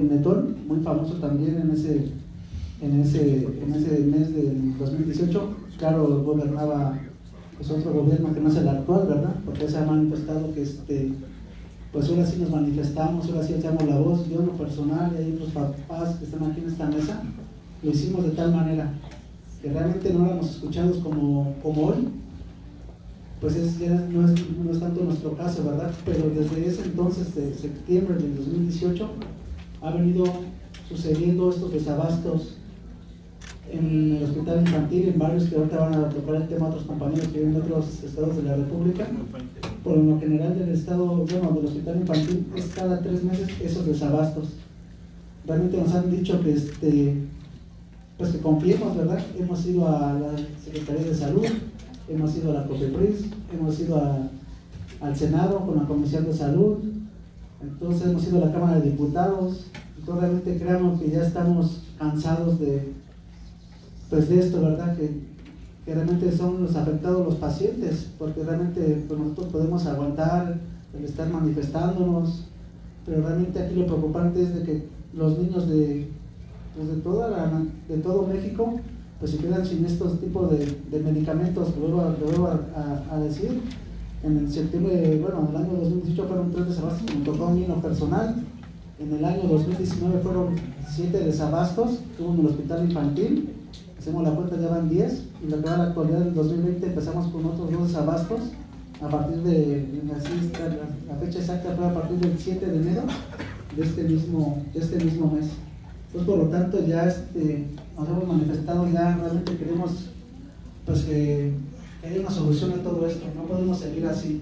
Inmetol, muy famoso también en ese, en ese, en ese mes del 2018. Claro, gobernaba pues, otro gobierno que no es el actual, ¿verdad? Porque se ha manifestado que este, pues ahora sí nos manifestamos, ahora sí echamos la voz, yo en lo personal y hay otros papás que están aquí en esta mesa, lo hicimos de tal manera que realmente no éramos escuchados como, como hoy, pues es, no, es, no es tanto nuestro caso, ¿verdad? Pero desde ese entonces, de septiembre del 2018, ha venido sucediendo estos desabastos en el hospital infantil, en varios que ahorita van a tocar el tema otros compañeros que viven en otros estados de la República. Por lo general del estado, bueno, del hospital infantil es cada tres meses esos desabastos. Realmente nos han dicho que este, pues que confiemos, ¿verdad? Hemos ido a la Secretaría de Salud, hemos ido a la COFEPRIS, hemos ido al Senado con la Comisión de Salud, entonces hemos ido a la Cámara de Diputados, entonces realmente creemos que ya estamos cansados de, pues de esto, ¿verdad? Que, realmente son los afectados los pacientes, porque realmente pues, nosotros podemos aguantar el estar manifestándonos, pero realmente aquí lo preocupante es de que los niños de, pues, de, toda de todo México pues se quedan sin estos tipos de, de medicamentos, lo vuelvo, a, decir. En septiembre, bueno, en el año 2018 fueron tres desabastos, me tocó a mí lo personal. En el año 2019 fueron siete desabastos, tuvo en el hospital infantil. Hacemos la cuenta, ya van 10. Y la que la actualidad del 2020 empezamos con otros dos desabastos. A partir de, así la, la, fecha exacta fue a partir del 7 de enero de este mismo, de este mismo mes. Entonces, por lo tanto, ya este, nos hemos manifestado, ya realmente queremos pues, que, haya una solución a todo esto. No podemos seguir así,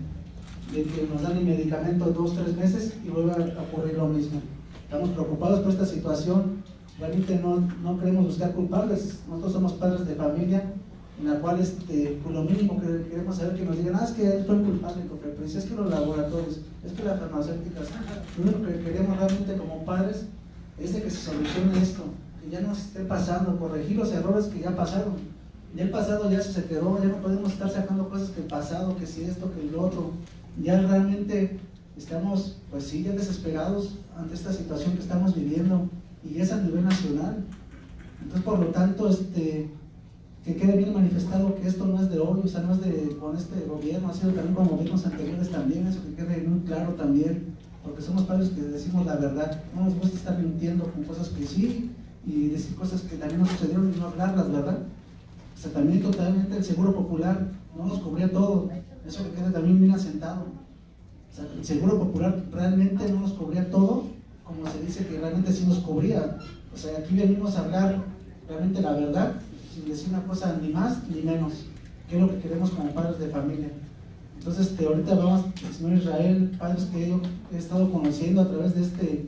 de que nos dan el medicamento dos, tres meses y vuelve a ocurrir lo mismo. Estamos preocupados por esta situación, realmente no, no queremos buscar culpables. Nosotros somos padres de familia en la cual este, pues lo mínimo que queremos saber que nos digan, ah, es que él fue culpable, pero es que los laboratorios, es que las farmacéuticas, lo único que queremos realmente como padres es de que se solucione esto, que ya no esté pasando, corregir los errores que ya pasaron. Ya el pasado ya se quedó, ya no podemos estar sacando cosas que el pasado, que si esto, que el otro. Ya realmente estamos, pues sí, ya desesperados ante esta situación que estamos viviendo y es a nivel nacional. Entonces, por lo tanto, este, que quede bien manifestado que esto no es de hoy, o sea, no es de con este gobierno, ha sido también con gobiernos anteriores también, eso que quede muy claro también porque somos padres que decimos la verdad, no nos gusta estar mintiendo con cosas que sí y decir cosas que también no sucedieron y no hablarlas, ¿verdad? O sea, también totalmente el seguro popular no nos cubría todo, eso que queda también bien asentado. O sea, el seguro popular realmente no nos cubría todo, como se dice que realmente sí nos cubría. O sea, aquí venimos a hablar realmente la verdad, sin decir una cosa ni más ni menos, que es lo que queremos como padres de familia. Entonces, este, ahorita vamos, señor Israel, padres que yo he estado conociendo a través de este,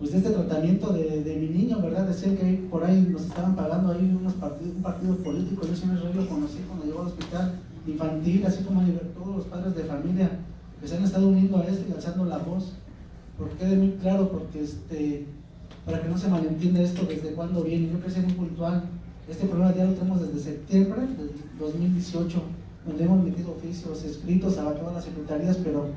pues este tratamiento de, mi niño, ¿verdad? Decían que por ahí nos estaban pagando ahí unos partidos, un partido político. Yo, Israel, lo conocí cuando llegó al hospital infantil, así como todos los padres de familia que se han estado uniendo a esto y alzando la voz. Porque quede muy claro, porque este, para que no se malentienda esto desde cuándo viene, yo creo que es muy puntual. Este problema ya lo tenemos desde septiembre del 2018 donde hemos metido oficios escritos a todas las secretarías, pero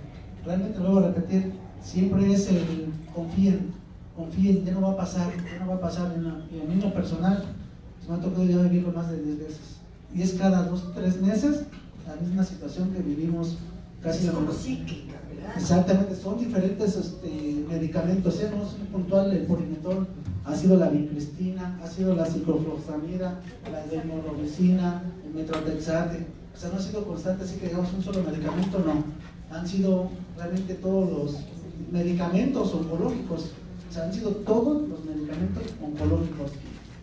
realmente lo voy a repetir, siempre es el confíen, confíen, ya no va a pasar, ya no va a pasar. En, la, en lo personal, me ha tocado ya vivirlo más de 10 veces. Y es cada dos, tres meses la misma situación que vivimos casi es como cíclica, ¿verdad? Exactamente, son diferentes este, medicamentos, ¿eh? no es puntual el polimetol, ha sido la bicristina, ha sido la ciclofloxamida, la demorobicina, el metrotexate o sea, no ha sido constante, así que digamos un solo medicamento, no. Han sido realmente todos los medicamentos oncológicos, o sea, han sido todos los medicamentos oncológicos.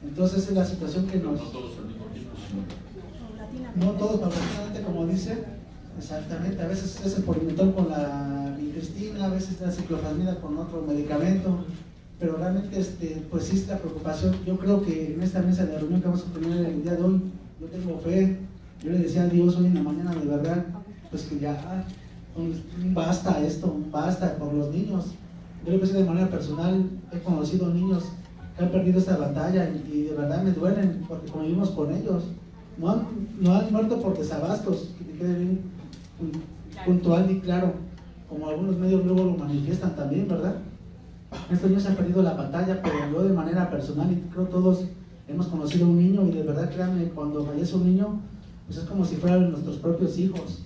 Entonces es la situación que nos... No todos al mismo tiempo, No todos paulatinamente, como dice, exactamente. A veces es el polimetol con la vincristina, a veces la ciclofasmina con otro medicamento, pero realmente este, pues sí es la preocupación. Yo creo que en esta mesa de reunión que vamos a tener el día de hoy, yo tengo fe yo le decía a Dios hoy en la mañana, de verdad, pues que ya pues, basta esto, basta por los niños. Yo creo que de manera personal he conocido niños que han perdido esta batalla y, de verdad me duelen porque convivimos con ellos. No han, no han muerto por desabastos, que quede bien puntual y claro, como algunos medios luego lo manifiestan también, ¿verdad? Estos niños han perdido la batalla, pero yo de manera personal, y creo todos hemos conocido a un niño, y de verdad créanme, cuando fallece un niño, pues es como si fueran nuestros propios hijos.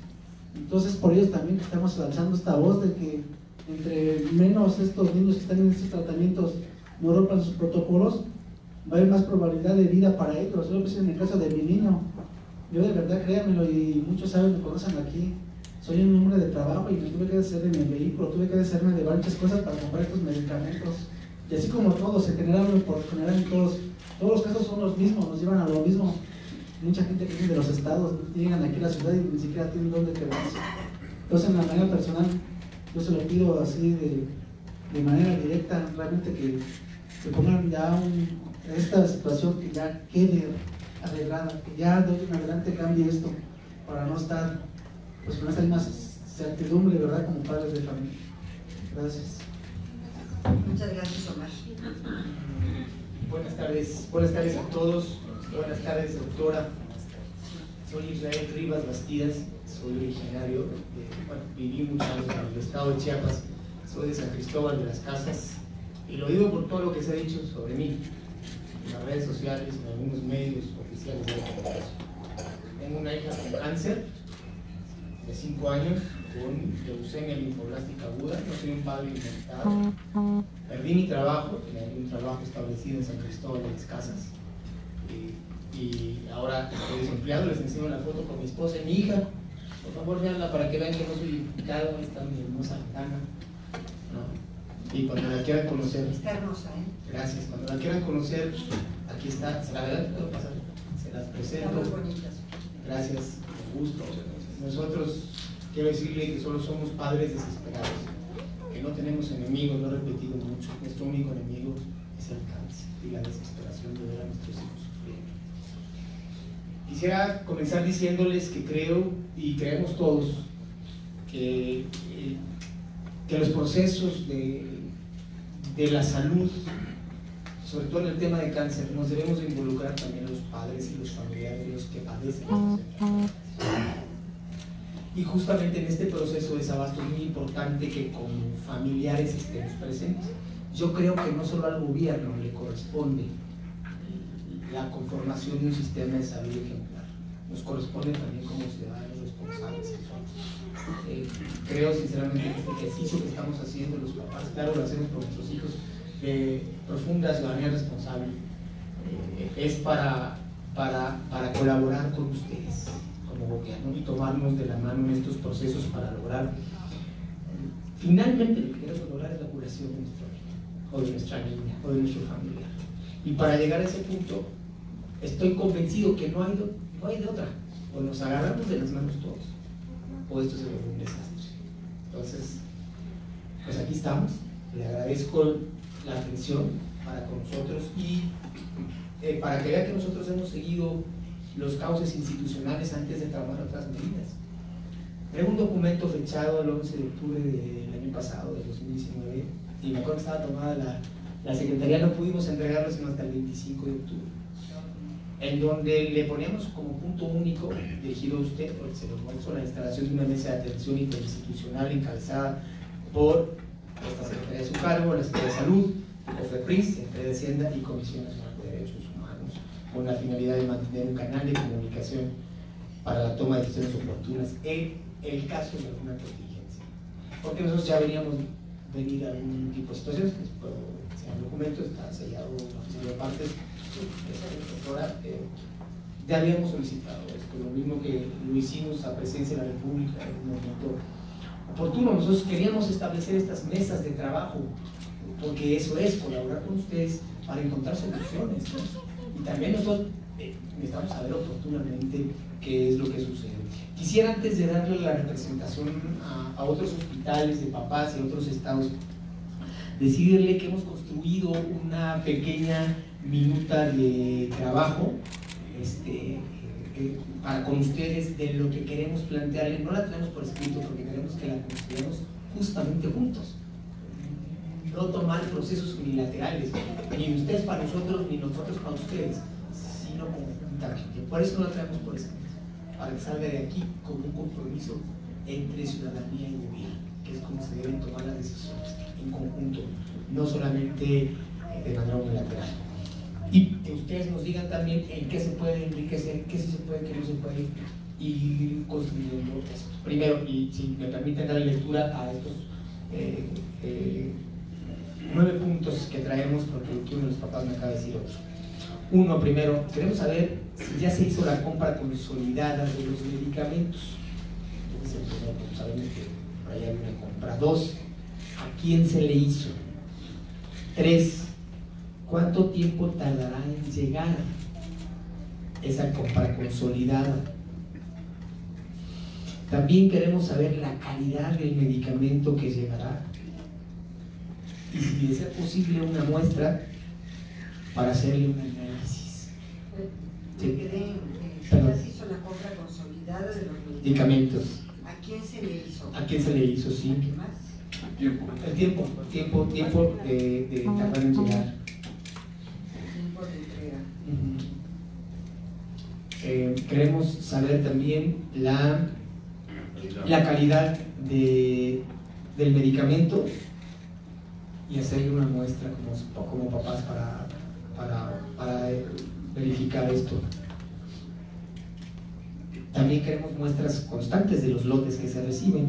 Entonces por ellos también que estamos alzando esta voz de que entre menos estos niños que están en estos tratamientos no rompan sus protocolos, va a haber más probabilidad de vida para ellos. Yo lo que en el caso de mi niño, yo de verdad créanmelo y muchos saben, me conocen aquí, soy un hombre de trabajo y me tuve que deshacer de mi vehículo, tuve que deshacerme de varias cosas para comprar estos medicamentos. Y así como todos, en general, por general todos, todos los casos son los mismos, nos llevan a lo mismo. Mucha gente que viene de los estados llegan aquí a la ciudad y ni siquiera tienen dónde quedarse. Entonces, en la manera personal, yo se lo pido así de, de manera directa, realmente que se pongan ya un, esta situación que ya quede arreglada, que ya de hoy en adelante cambie esto, para no estar pues con esa misma certidumbre, ¿verdad? Como padres de familia. Gracias. Muchas gracias, Omar. Buenas tardes, buenas tardes a todos. Buenas tardes, doctora. Soy Israel Rivas Bastidas, soy originario, bueno, viví muchos años en el estado de Chiapas, soy de San Cristóbal de las Casas y lo digo por todo lo que se ha dicho sobre mí en las redes sociales, en algunos medios oficiales de la comunicación. Tengo una hija con cáncer de 5 años con leucemia linfoblástica aguda, no soy un padre inventado. Perdí mi trabajo, tenía un trabajo establecido en San Cristóbal de las Casas. Y, y ahora estoy desempleado, les enseño la foto con mi esposa y mi hija. Por favor, veanla para que vean que no soy invitado, ahí está mi hermosa Ana. ¿no? Y cuando la quieran conocer. Está hermosa, ¿eh? Gracias. Cuando la quieran conocer, aquí está. ¿Se la verán? ¿Puedo pasar? Se las presento. Están muy bonitas. Gracias, con gusto. Nosotros quiero decirle que solo somos padres desesperados, que no tenemos enemigos, lo he repetido mucho, nuestro único enemigo es el cáncer y la desesperación de ver a nuestros hijos. Quisiera comenzar diciéndoles que creo y creemos todos que, eh, que los procesos de, de la salud, sobre todo en el tema de cáncer, nos debemos de involucrar también los padres y los familiares de los que padecen. Y justamente en este proceso de desabasto es muy importante que como familiares estemos presentes. Yo creo que no solo al gobierno le corresponde la conformación de un sistema de salud ejemplar, nos corresponde también como ciudadanos responsables que somos. Eh, creo sinceramente que este ejercicio que estamos haciendo los papás, claro, lo hacemos por nuestros hijos, de profunda ciudadanía responsable, eh, es para, para, para colaborar con ustedes como gobierno y tomarnos de la mano en estos procesos para lograr, finalmente lo que queremos lograr es la curación de nuestro niño, o de nuestra niña, o de nuestro familiar. Y para llegar a ese punto, estoy convencido que no hay, de, otra, o nos agarramos de las manos todos, o esto se vuelve un desastre. Entonces, pues aquí estamos, le agradezco la atención para con nosotros y eh, para que vea que nosotros hemos seguido los cauces institucionales antes de tomar otras medidas. Tengo un documento fechado el 11 de octubre del año pasado, de 2019, y me acuerdo que estaba tomada la, la Secretaría, no pudimos entregarlo sino hasta el 25 de octubre, en donde le poníamos como punto único, a usted, se lo muestro, la instalación de una mesa de atención interinstitucional encabezada por esta Secretaría de su cargo, la Secretaría de Salud, COFEPRIS, Secretaría de Hacienda y Comisión Nacional de Derechos Humanos con la finalidad de mantener un canal de comunicación para la toma de decisiones oportunas en el caso de alguna contingencia. Porque nosotros ya veníamos venir a algún tipo de situaciones, que enseñar el documento, está sellado la oficina de partes, eh, ya habíamos solicitado esto, lo mismo que lo hicimos a presencia de la República en un momento oportuno. Nosotros queríamos establecer estas mesas de trabajo, porque eso es, colaborar con ustedes para encontrar soluciones. y también nosotros eh, necesitamos saber oportunamente qué es lo que sucede. Quisiera antes de darle la representación a otros hospitales de papás y otros estados, decirle que hemos construido una pequeña minuta de trabajo este, para con ustedes de lo que queremos plantearle. No la tenemos por escrito porque queremos que la construyamos justamente juntos no tomar procesos unilaterales, ni ustedes para nosotros, ni nosotros para ustedes, sino conjuntamente. Por eso no lo traemos por escrito, para que salga de aquí como un compromiso entre ciudadanía y gobierno, que es como se deben tomar las decisiones en conjunto, no solamente eh, de manera unilateral. Y que ustedes nos digan también en qué se puede enriquecer, qué sí se puede, qué no se puede, ir construyendo esto. Primero, y si me permiten dar lectura a estos eh, eh, nueve puntos que traemos, porque uno de los papás me acaba de decir otro. Uno, primero, queremos saber si ya se hizo la compra consolidada de los medicamentos. Sabemos que hay una compra. Dos, ¿a quién se le hizo? Tres, ¿cuánto tiempo tardará en llegar esa compra consolidada? También queremos saber la calidad del medicamento que llegará y si ser posible una muestra para hacerle un análisis. Eh, se hizo la compra consolidada de los medicamentos. ¿A quién se le hizo? ¿A quién se le hizo? Sí. ¿Qué más? Tiempo. El tiempo, tiempo, tiempo de, de tardar en llegar. Tiempo de entrega. Ujú. Eh, queremos saber también la, la calidad de, del medicamento y hacerle una muestra como, como papás para, para, para verificar esto. También queremos muestras constantes de los lotes que se reciben,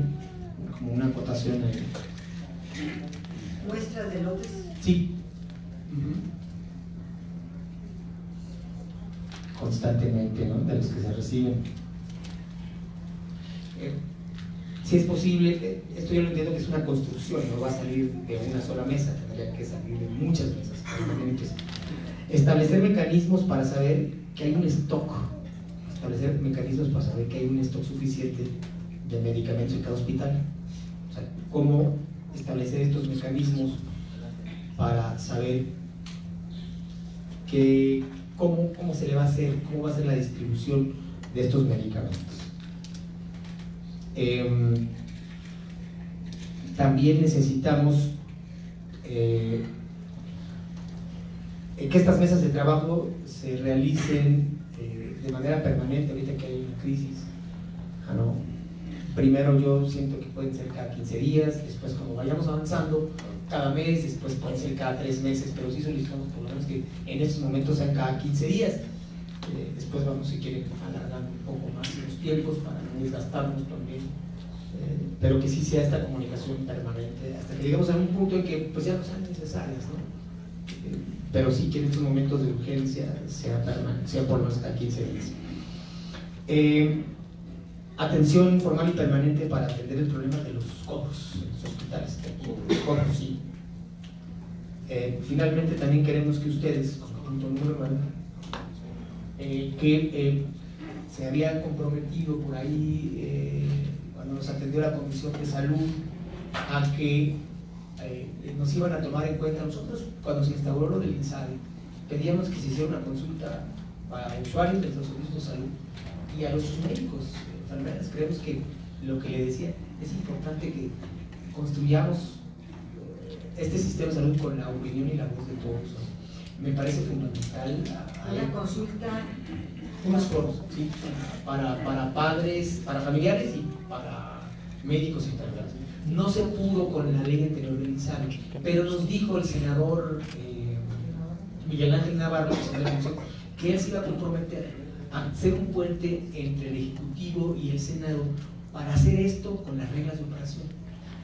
como una acotación ahí. Muestras de lotes. Sí. Ujú. Constantemente, ¿no? De los que se reciben. Eh, si es posible, eh, esto yo lo entiendo que es una construcción, no va a salir de una sola mesa, tendría que salir de muchas mesas. permanentes. Establecer mecanismos para saber que hay un stock, establecer mecanismos para saber que hay un stock suficiente de medicamentos en cada hospital. O sea, cómo establecer estos mecanismos para saber que, cómo, cómo se le va a hacer, cómo va a ser la distribución de estos medicamentos. Em, también necesitamos eh, que estas mesas de trabajo se realicen eh, de manera permanente ahorita que hay una crisis. Ah, no. Primero yo siento que pueden ser cada 15 días, después como vayamos avanzando, cada mes, después pueden ser cada 3 meses, pero sí solicitamos por lo menos que en estos momentos sean cada 15 días. Eh, después vamos, si quieren, alargando un poco más los tiempos para no desgastarnos también. Eh, pero que sí sea esta comunicación permanente hasta que llegamos a un punto en que pues ya no sean necesarias, ¿no? Eh, pero sí que en estos momentos de urgencia sea, permanente, sea por lo menos cada 15 días. Atención formal y permanente para atender el problema de los cobros en los hospitales. Cobros, sí. Eh, finalmente también queremos que ustedes, como punto número 9, eh, que eh, se había comprometido por ahí cuando nos atendió la Comisión de Salud a que nos iban a tomar en cuenta nosotros cuando se instauró lo del INSABE. Pedíamos que se hiciera una consulta para usuarios de los servicios de salud y a los médicos, enfermeras. Creemos que lo que le decía es importante que construyamos eh, este sistema de salud con la opinión y la voz de todos. Me parece fundamental. a- a- Una consulta. unos foros, ¿sí? para, para padres, para familiares y para médicos y enfermeras. No se pudo con la ley anterior del INSABI, pero nos dijo el senador eh, Miguel Ángel Navarro, que él se iba a comprometer a ser un puente entre el Ejecutivo y el Senado para hacer esto con las reglas de operación.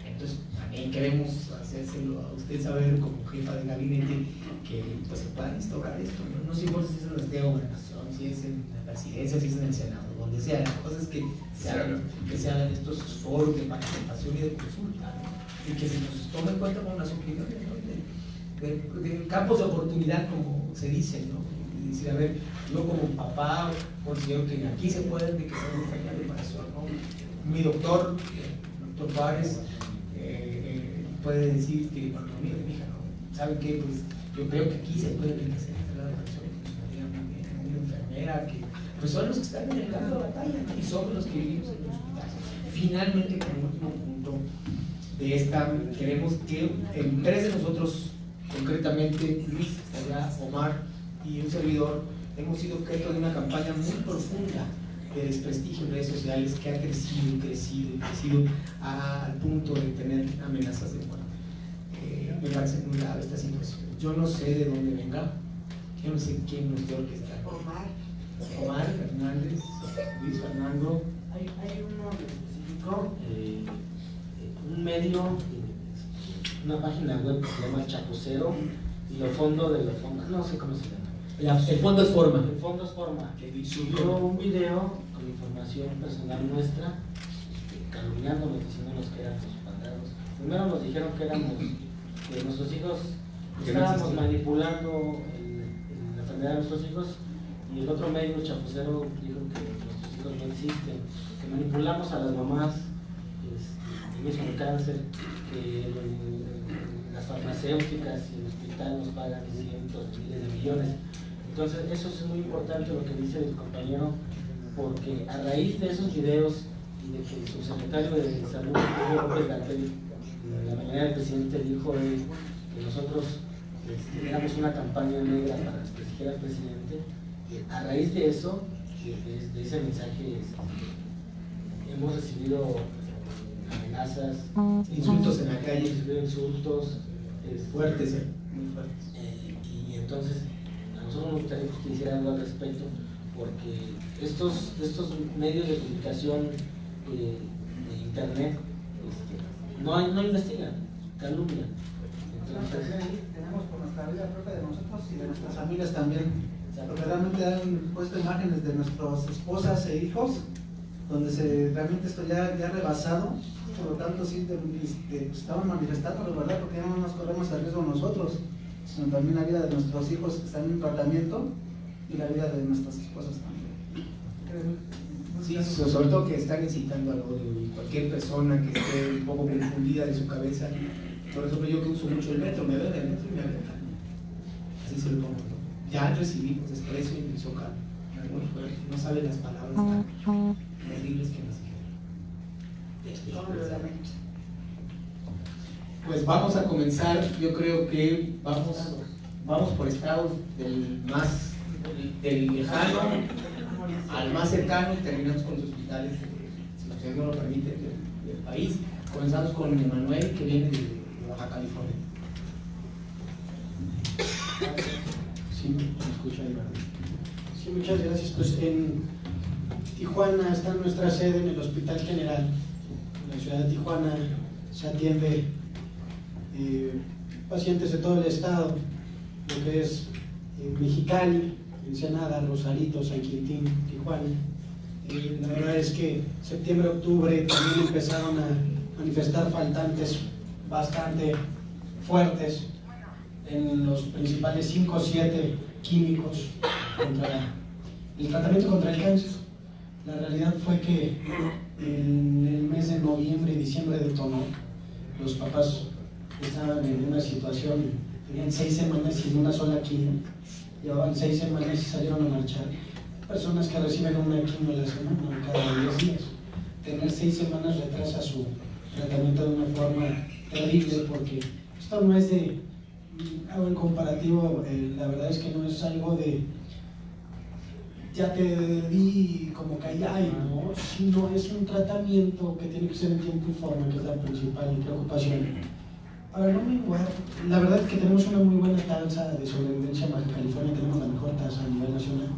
Entonces, también queremos hacérselo a usted saber como jefa de gabinete que pues, se pueda instaurar esto. No, no sé por si es en la Secretaría de Gobernación, si es en la presidencia, si es en el Senado, donde sea. La cosa es que se hagan, que se hagan estos foros de participación y de consulta ¿no? y que se nos tome en cuenta con las opiniones ¿no? de, de- de campos de oportunidad, como se dice. ¿no? Y decir, a ver, yo como papá considero que aquí se puede de que sea una enfermedad de. ¿no? Mi doctor, el doctor Juárez, eh, eh, puede decir que, bueno, mire, mija, ¿no? ¿saben qué? Pues yo creo que aquí se puede enriquecer la que funcionaría una enfermera que pues son los que están en el campo de batalla y somos los que vivimos en los hospitales. Finalmente, como último punto de esta, queremos que en tres de nosotros, concretamente Luis, allá, Omar y un servidor, hemos sido objeto de una campaña muy profunda de desprestigio en redes sociales que ha crecido y crecido y crecido a- al punto de tener amenazas de muerte. Eh, me parece muy grave esta situación. Yo no sé de dónde venga, yo no sé quién nos esté orquestando. Omar. Omar Fernández, Luis Fernando. Hay, hay uno específico, eh, eh, un medio, una página web que se llama Chapucero y lo fondo de los fondos, no sé cómo se llama. La- el fondo es forma. El fondo es forma. Que subió un video con información personal nuestra, este, calumniándonos, diciéndonos que éramos panderos. Primero nos dijeron que éramos, que nuestros hijos Que estábamos manipulando el- el- la enfermedad de nuestros hijos y el otro medio chapucero dijo que nuestros hijos no existen, que manipulamos a las mamás este, y mismo el cáncer, que el- el- las farmacéuticas y el hospital nos pagan cientos, miles de millones. Entonces, eso es muy importante lo que dice el compañero, porque a raíz de esos videos y de que su secretario de Salud, López Gatell, en la mañana el presidente dijo él que nosotros este, éramos una campaña negra para desprestigiar al presidente, a raíz de eso, de, ese mensaje, este, hemos recibido amenazas, Insultos en la calle, recibido insultos, este, fuertes, eh, muy fuertes. eh, y entonces nosotros nos gustaría que hiciera algo al respecto, porque estos, estos medios de comunicación eh, de internet este, no, no investigan, calumnian. Entonces, Entonces, tenemos por nuestra vida propia de nosotros y de nuestras familias también. Porque realmente han puesto imágenes de nuestras esposas e hijos, donde se, realmente esto ya, ya ha rebasado. Por lo tanto, sí, de- de- estamos manifestándolo, ¿verdad? Porque ya no nos corremos el riesgo nosotros, sino también la vida de nuestros hijos que están en tratamiento y la vida de nuestras esposas también. Sí, so- sobre todo que están incitando al odio y cualquier persona que esté un poco confundida de su cabeza. Por ejemplo, yo que uso mucho el metro, me veo en el metro y me aventan. Así se lo pongo. ¿no? Ya recibimos desprecio y me fuerte. No saben las palabras tan terribles que nos dijeron. Pues vamos a comenzar, yo creo que vamos, vamos por estados del más del lejano al más cercano y terminamos con los hospitales, si ustedes no lo permiten, del, país. Comenzamos con Emanuel, que viene de, Baja California. Sí, me escucha. Sí, muchas gracias. Pues en Tijuana está nuestra sede en el Hospital General. En la ciudad de Tijuana se atiende pacientes de todo el estado, lo que es eh, Mexicali, Ensenada, Rosarito, San Quintín, Tijuana. Eh, la verdad es que septiembre, octubre también empezaron a manifestar faltantes bastante fuertes en los principales 5 o 7 químicos contra el tratamiento contra el cáncer. La realidad fue que en el mes de noviembre y diciembre detonó. Los papás estaban en una situación, tenían seis semanas sin una sola quimio, llevaban seis semanas y salieron a marchar. Hay personas que reciben una quimio a la semana, cada 10 días. Tener seis semanas retrasa su tratamiento de una forma terrible porque esto no es de, hago el comparativo, eh, la verdad es que no es algo de ya te di como que hay, ay, ¿no? Sino es un tratamiento que tiene que ser en tiempo y forma, que es la principal preocupación. Para no menguar, la verdad es que tenemos una muy buena tasa de sobrevivencia en Baja California, tenemos la mejor tasa a nivel nacional.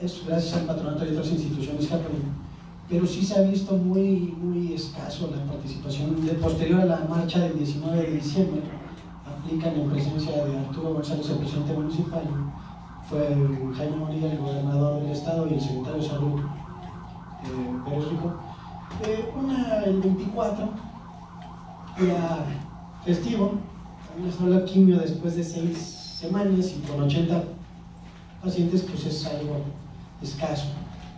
Es gracias al patronato y otras instituciones que apoyan. Pero sí se ha visto muy, muy escaso la participación. De posterior a la marcha del 19 de diciembre, aplican en presencia de Arturo González, el presidente municipal, fue Jaime Morilla, el gobernador del estado, y el secretario de salud, eh, Pérez Rico. Eh, una el 24, día festivo, también les habla quimio después de seis semanas y con 80 pacientes, pues es algo escaso.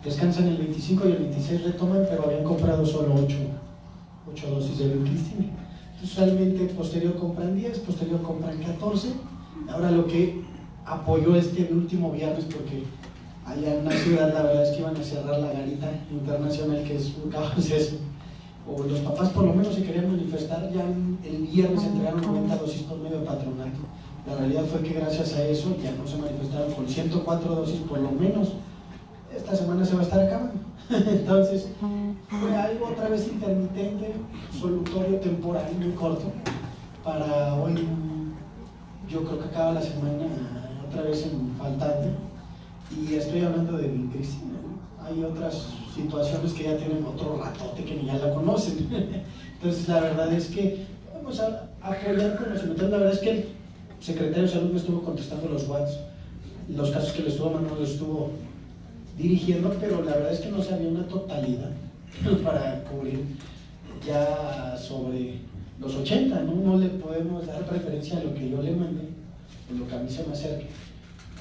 Descansan el 25 y el 26 retoman, pero habían comprado solo 8, dosis de Vincristina. Entonces realmente posterior compran 10, posterior compran 14. Ahora lo que apoyó este último viernes, porque allá en la ciudad la verdad es que iban a cerrar la garita internacional, que es un caos eso. O los papás por lo menos se querían manifestar, ya el viernes entregaron 90 dosis por medio de patronato. La realidad fue que gracias a eso ya no se manifestaron con 104 dosis por lo menos. Esta semana se va a estar acabando. Entonces, fue algo otra vez intermitente, solutorio temporal muy corto. para hoy, yo creo que acaba la semana otra vez en faltante, y estoy hablando de mi Cristina. Hay otras situaciones que ya tienen otro ratote que ni ya la conocen. Entonces, la verdad es que vamos a apoyar con los. La verdad es que el secretario de salud me estuvo contestando los WhatsApp, los casos que le estuvo mandando, los estuvo dirigiendo, pero la verdad es que no se había una totalidad para cubrir ya sobre los 80, ¿no? No le podemos dar preferencia a lo que yo le mandé, en lo que a mí se me acerque,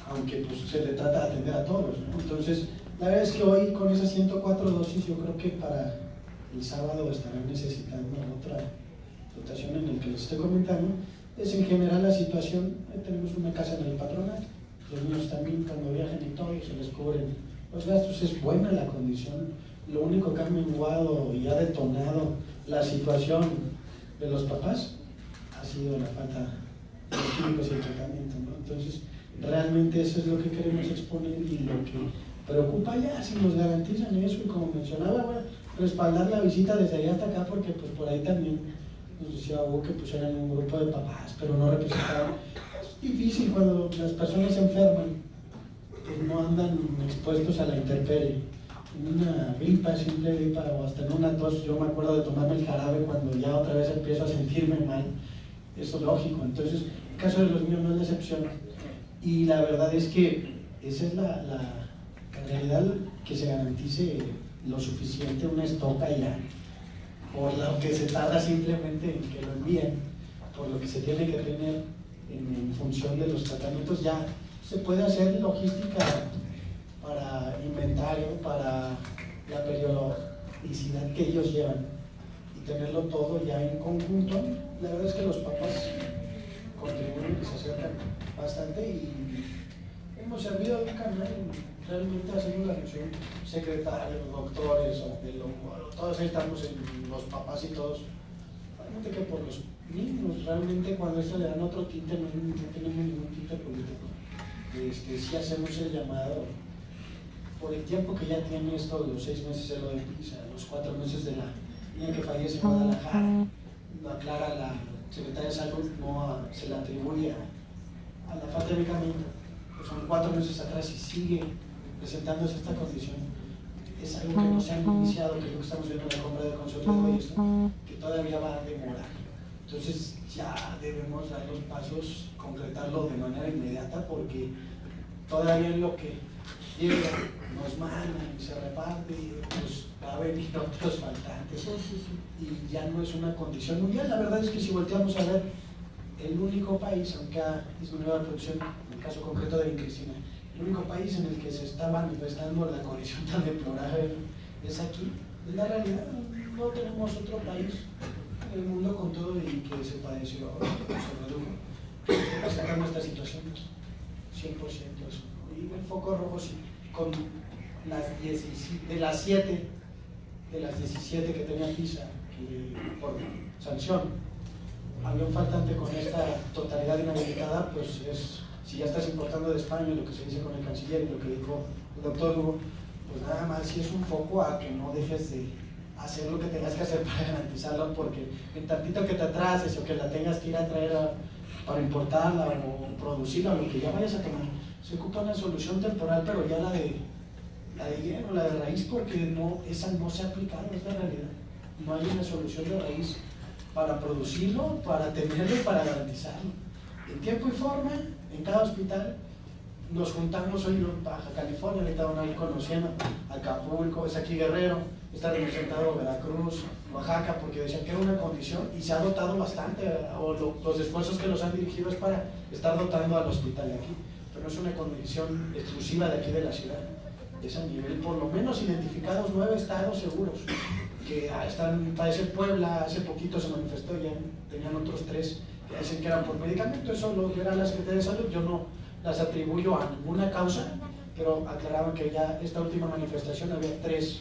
aunque pues se le trata de atender a todos, ¿no? Entonces, la verdad es que hoy con esas 104 dosis yo creo que para el sábado estarán necesitando otra dotación en el que les estoy comentando. Es en general la situación, tenemos una casa en el patronato, los niños también cuando viajan y todo se les cubren los gastos, es buena la condición, lo único que ha menguado y ha detonado la situación de los papás ha sido la falta de químicos y el tratamiento, ¿no? Entonces, realmente eso es lo que queremos exponer y lo que preocupa ya si nos garantizan eso y como mencionaba, respaldar la visita desde allá hasta acá porque pues por ahí también nos decía Hugo que pusieran un grupo de papás, pero no representaban. Es difícil cuando las personas enferman, pues no andan expuestos a la intemperie. En una gripa, simple gripa o hasta en una tos, yo me acuerdo de tomarme el jarabe cuando ya otra vez empiezo a sentirme mal. Eso es lógico. Entonces, el caso de los niños no es la excepción. Y la verdad es que esa es la, realidad que se garantice lo suficiente una estoca ya, por lo que se tarda simplemente en que lo envíen, por lo que se tiene que tener en, función de los tratamientos, ya se puede hacer logística para inventario, para la periodicidad que ellos llevan y tenerlo todo ya en conjunto. La verdad es que los papás contribuyen y se acercan bastante y hemos servido de un canal realmente hacemos la función secretarios, doctores, o todos estamos en los papás y todos, realmente que por los niños, realmente cuando esto le dan otro tinte, no, no tenemos ningún tinte político. Este, sí hacemos el llamado por el tiempo que ya tiene esto, los seis meses de lo de los cuatro meses de la niña que fallece en Guadalajara, lo aclara la secretaria de salud, no se le atribuye a, a la falta de medicamento, pues son cuatro meses atrás y sigue presentándose esta condición, es algo que no se ha iniciado, que es lo que estamos viendo en la compra de consultorio y esto, que todavía va a demorar. Entonces ya debemos dar los pasos, concretarlo de manera inmediata, porque todavía lo que llega, nos mandan y se reparte, pues va a venir otros faltantes. Y ya no es una condición mundial. La verdad es que si volteamos a ver, el único país, aunque ha disminuido la producción, en el caso concreto de Cristina, el único país en el que se está manifestando la condición tan deplorable es aquí. Es la realidad, no tenemos otro país en el mundo con todo y que se padeció, se redujo. Sacando esta situación, 100% eso. Y el foco rojo sí, con las 17, de las 7, de las 17 que tenía PISA, que por sanción, había un faltante con esta totalidad inhabilitada, pues es si ya estás importando de España, lo que se dice con el canciller y lo que dijo el doctor Hugo, pues nada más si es un foco a que no dejes de hacer lo que tengas que hacer para garantizarlo, porque en tantito que te atrases o que la tengas que ir a traer para importarla o producirla, lo que ya vayas a tomar, se ocupa una solución temporal, pero ya la de la de lleno, la de raíz, porque no, esa no se ha aplicado, es la realidad. No hay una solución de raíz para producirlo, para tenerlo y para garantizarlo. En tiempo y forma, en cada hospital nos juntamos hoy en Baja California, ahorita van a ir conociendo Acapulco, es aquí Guerrero, está representado Veracruz, Oaxaca, porque decían que era una condición y se ha dotado bastante, o los esfuerzos que los han dirigido es para estar dotando al hospital de aquí, pero no es una condición exclusiva de aquí de la ciudad, es a nivel, por lo menos identificados nueve estados seguros, que están, parece Puebla, hace poquito se manifestó, ya tenían otros tres dicen que eran por medicamento, eso lo verá la Secretaría de Salud, yo no las atribuyo a ninguna causa, pero aclaraban que ya esta última manifestación había tres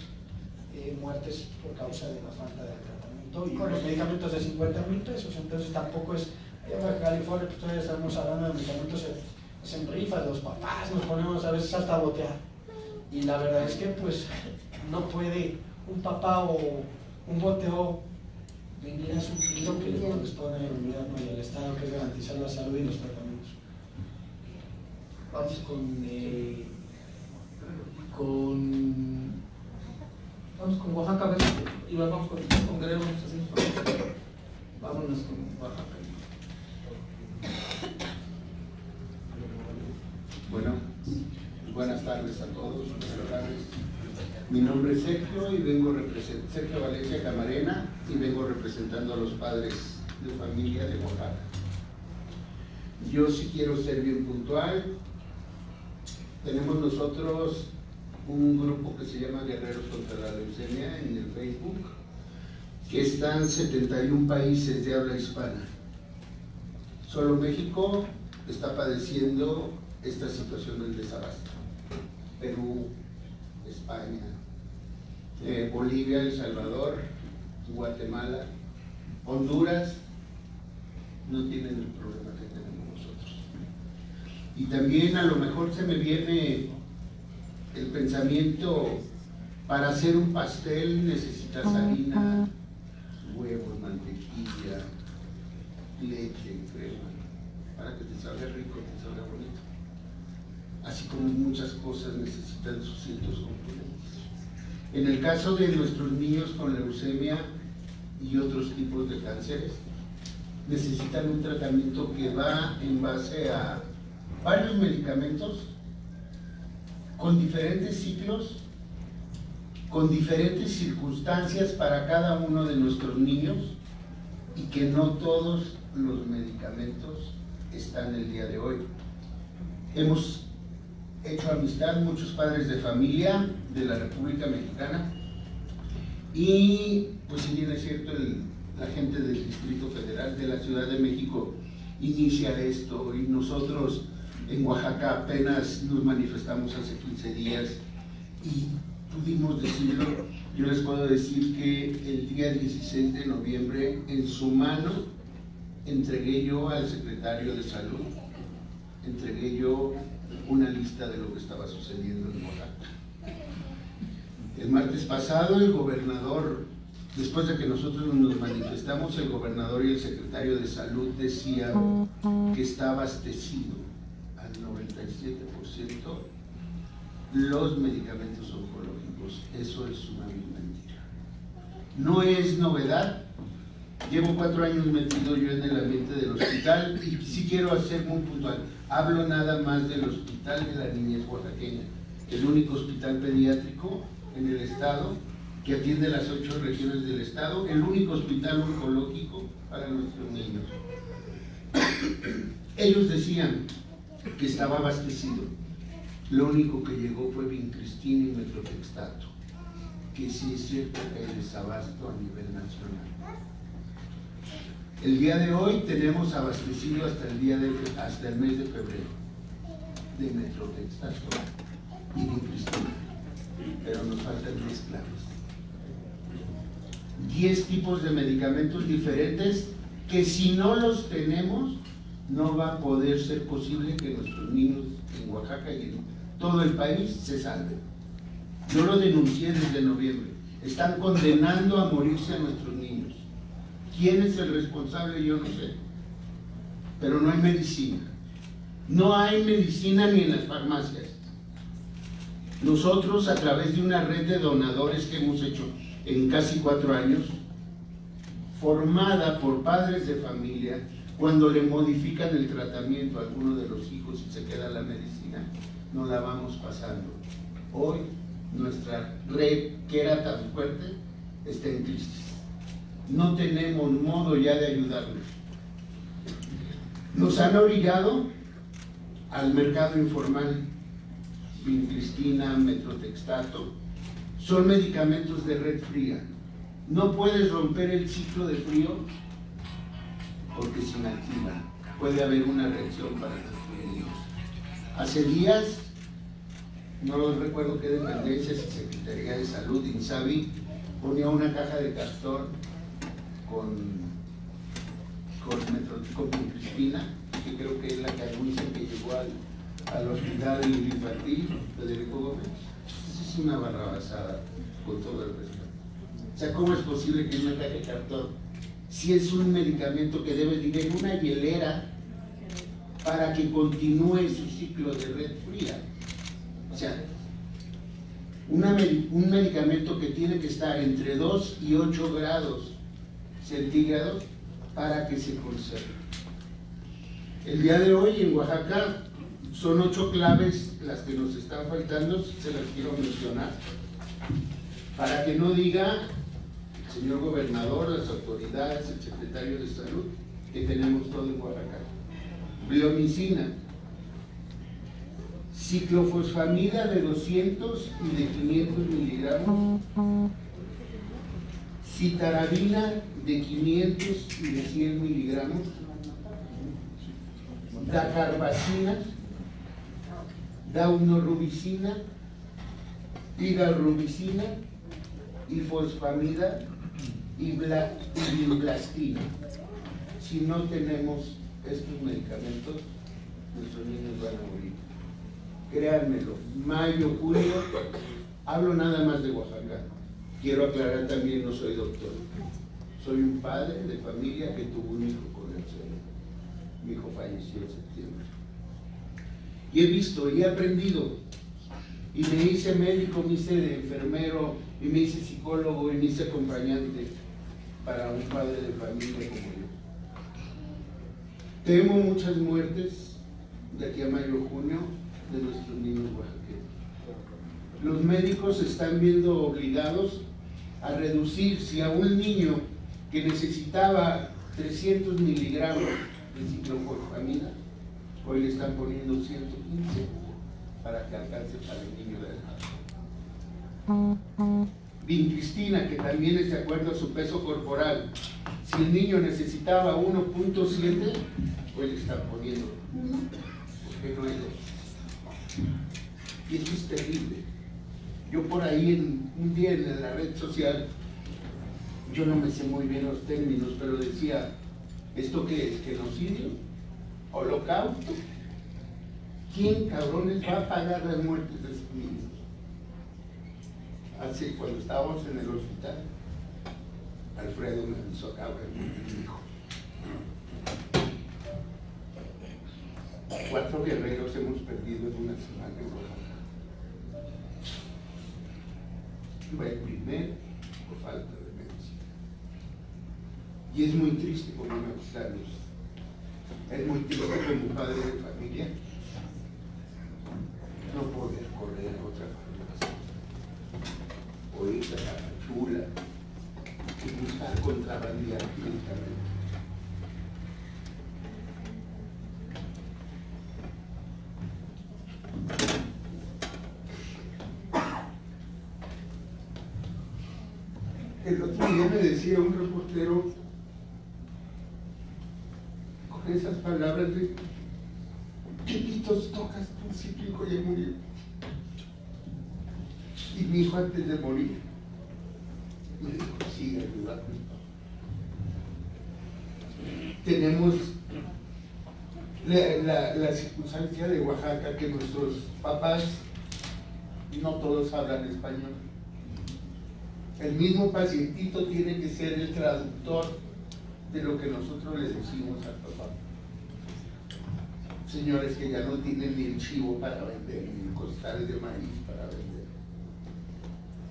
eh, muertes por causa de la falta de tratamiento y los medicamentos de 50 mil pesos, entonces tampoco es, en California, pues todavía estamos hablando de medicamentos, se, se rifas, los papás nos ponemos a veces hasta a botear, y la verdad es que pues no puede un papá o un boteo venía sugiriendo que le corresponde al gobierno y al Estado que es garantizar la salud y los tratamientos. Vamos con, eh, con. Vamos con Oaxaca, a. Igual vamos con, con Guerrero. Vámonos con Oaxaca. Bueno, buenas tardes a todos. Mi nombre es Sergio y vengo representando, Sergio Valencia Camarena y vengo representando a los padres de familia de Oaxaca. Yo sí quiero ser bien puntual. Tenemos nosotros un grupo que se llama Guerreros contra la Leucemia en el Facebook, que está en 71 países de habla hispana. Solo México está padeciendo esta situación del desabasto. Perú, España, eh, Bolivia, El Salvador, Guatemala, Honduras, no tienen el problema que tenemos nosotros. Y también a lo mejor se me viene el pensamiento, para hacer un pastel necesitas harina, huevos, mantequilla, leche, crema, para que te salga rico, te salga bonito. Así como muchas cosas necesitan sus ciertos componentes. En el caso de nuestros niños con leucemia y otros tipos de cánceres, necesitan un tratamiento que va en base a varios medicamentos con diferentes ciclos, con diferentes circunstancias para cada uno de nuestros niños y que no todos los medicamentos están el día de hoy. Hemos hecho amistad muchos padres de familia de la República Mexicana y pues si bien es cierto el, la gente del Distrito Federal de la Ciudad de México inicia esto y nosotros en Oaxaca apenas nos manifestamos hace 15 días y pudimos decirlo, yo les puedo decir que el día 16 de noviembre en su mano entregué yo al secretario de salud, entregué yo una lista de lo que estaba sucediendo en Oaxaca. El martes pasado el gobernador, después de que nosotros nos manifestamos, el gobernador y el secretario de salud decían que está abastecido al 97% los medicamentos oncológicos. Eso es vil mentira. No es novedad. Llevo cuatro años metido yo en el ambiente del hospital y sí quiero hacer muy puntual. Hablo nada más del Hospital de la Niñez Oaxaqueña, el único hospital pediátrico en el estado que atiende las ocho regiones del estado, el único hospital oncológico para nuestros niños. Ellos decían que estaba abastecido. Lo único que llegó fue Vincristina y Metrotextato, que sí es cierto que hay desabasto a nivel nacional. El día de hoy tenemos abastecido hasta el, día de, hasta el mes de febrero de Metrotextato y Vincristina, pero nos faltan 10 claves. 10 tipos de medicamentos diferentes que si no los tenemos no va a poder ser posible que nuestros niños en Oaxaca y en todo el país se salven. Yo lo denuncié desde noviembre. Están condenando a morirse a nuestros niños. ¿Quién es el responsable? Yo no sé. Pero no hay medicina. No hay medicina ni en las farmacias. Nosotros, a través de una red de donadores que hemos hecho en casi cuatro años, formada por padres de familia, cuando le modifican el tratamiento a alguno de los hijos y se queda la medicina, no la vamos pasando. Hoy nuestra red, que era tan fuerte, está en crisis. No tenemos modo ya de ayudarnos. Nos han orillado al mercado informal. Vincristina, metrotextato, son medicamentos de red fría. No puedes romper el ciclo de frío porque se inactiva. Puede haber una reacción para los niños. Hace días, no recuerdo qué dependencia, si Secretaría de Salud, INSABI, ponía una caja de cartón con, con, que creo que es la que anuncia que llegó al, al hospital infantil, Federico Gómez. Eso es una barrabasada, con todo el respeto. O sea, ¿cómo es posible que una caja de cartón si es un medicamento que debe ir una hielera para que continúe su ciclo de red fría. O sea, un medicamento que tiene que estar entre 2 y 8 grados centígrados para que se conserve. El día de hoy en Oaxaca son ocho claves las que nos están faltando, se las quiero mencionar, para que no diga el señor gobernador, las autoridades, el secretario de salud, que tenemos todo en Oaxaca. Biomicina, ciclofosfamida de 200 y de 500 miligramos, citarabina de 500 y de 100 miligramos, dacarbacina, daunorubicina, tigarubicina y fosfamida y, blastina. Si no tenemos estos medicamentos, nuestros niños van a morir. Créanmelo, mayo, julio, hablo nada más de Oaxaca. Quiero aclarar también, no soy doctor. Soy un padre de familia que tuvo un hijo con el Mi hijo falleció. Y he visto y he aprendido. Y me hice médico, me hice enfermero, y me hice psicólogo, y me hice acompañante para un padre de familia como yo. Temo muchas muertes de aquí a mayo junio de nuestros niños oaxaqueños. Los médicos están viendo obligados a reducir si a un niño que necesitaba 300 miligramos de ciclofosfamina, hoy le están poniendo 115 para que alcance para el niño de edad. Vincristina, que también es de acuerdo a su peso corporal. Si el niño necesitaba 1.7, hoy le están poniendo porque no hay Y eso es terrible. Yo por ahí en, un día en la red social yo no me sé muy bien los términos, pero decía, ¿esto qué es? ¿Genocidio? ¿Holocausto? ¿Quién cabrones va a pagar las muertes de esos niños? Así, cuando estábamos en el hospital, Alfredo me avisó y me dijo, cuatro guerreros hemos perdido en una semana en Oaxaca. Fue el primer por falta y es muy triste por una Es muy triste como padre de familia no poder correr a otra farmacia o ir a la chula y buscar contrabandear medicamentos. El otro día me decía un reportero esas palabras de ¿qué pitos tocas tu hijo ya murió? Y mi hijo antes de morir me dijo, sigue ayudando. Tenemos la, circunstancia de Oaxaca que nuestros papás no todos hablan español. El mismo pacientito tiene que ser el traductor de lo que nosotros le decimos al papá. Señores que ya no tienen ni el chivo para vender, ni el costal de maíz para vender.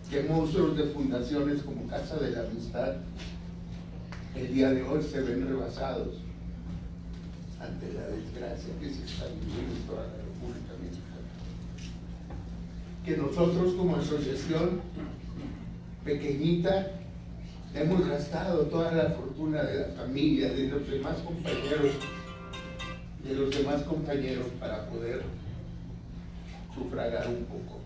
Que monstruos de fundaciones como Casa de la Amistad el día de hoy se ven rebasados ante la desgracia que se está viviendo en toda la República Mexicana. Que nosotros como asociación pequeñita hemos gastado toda la fortuna de la familia, de los demás compañeros, de los demás compañeros para poder sufragar un poco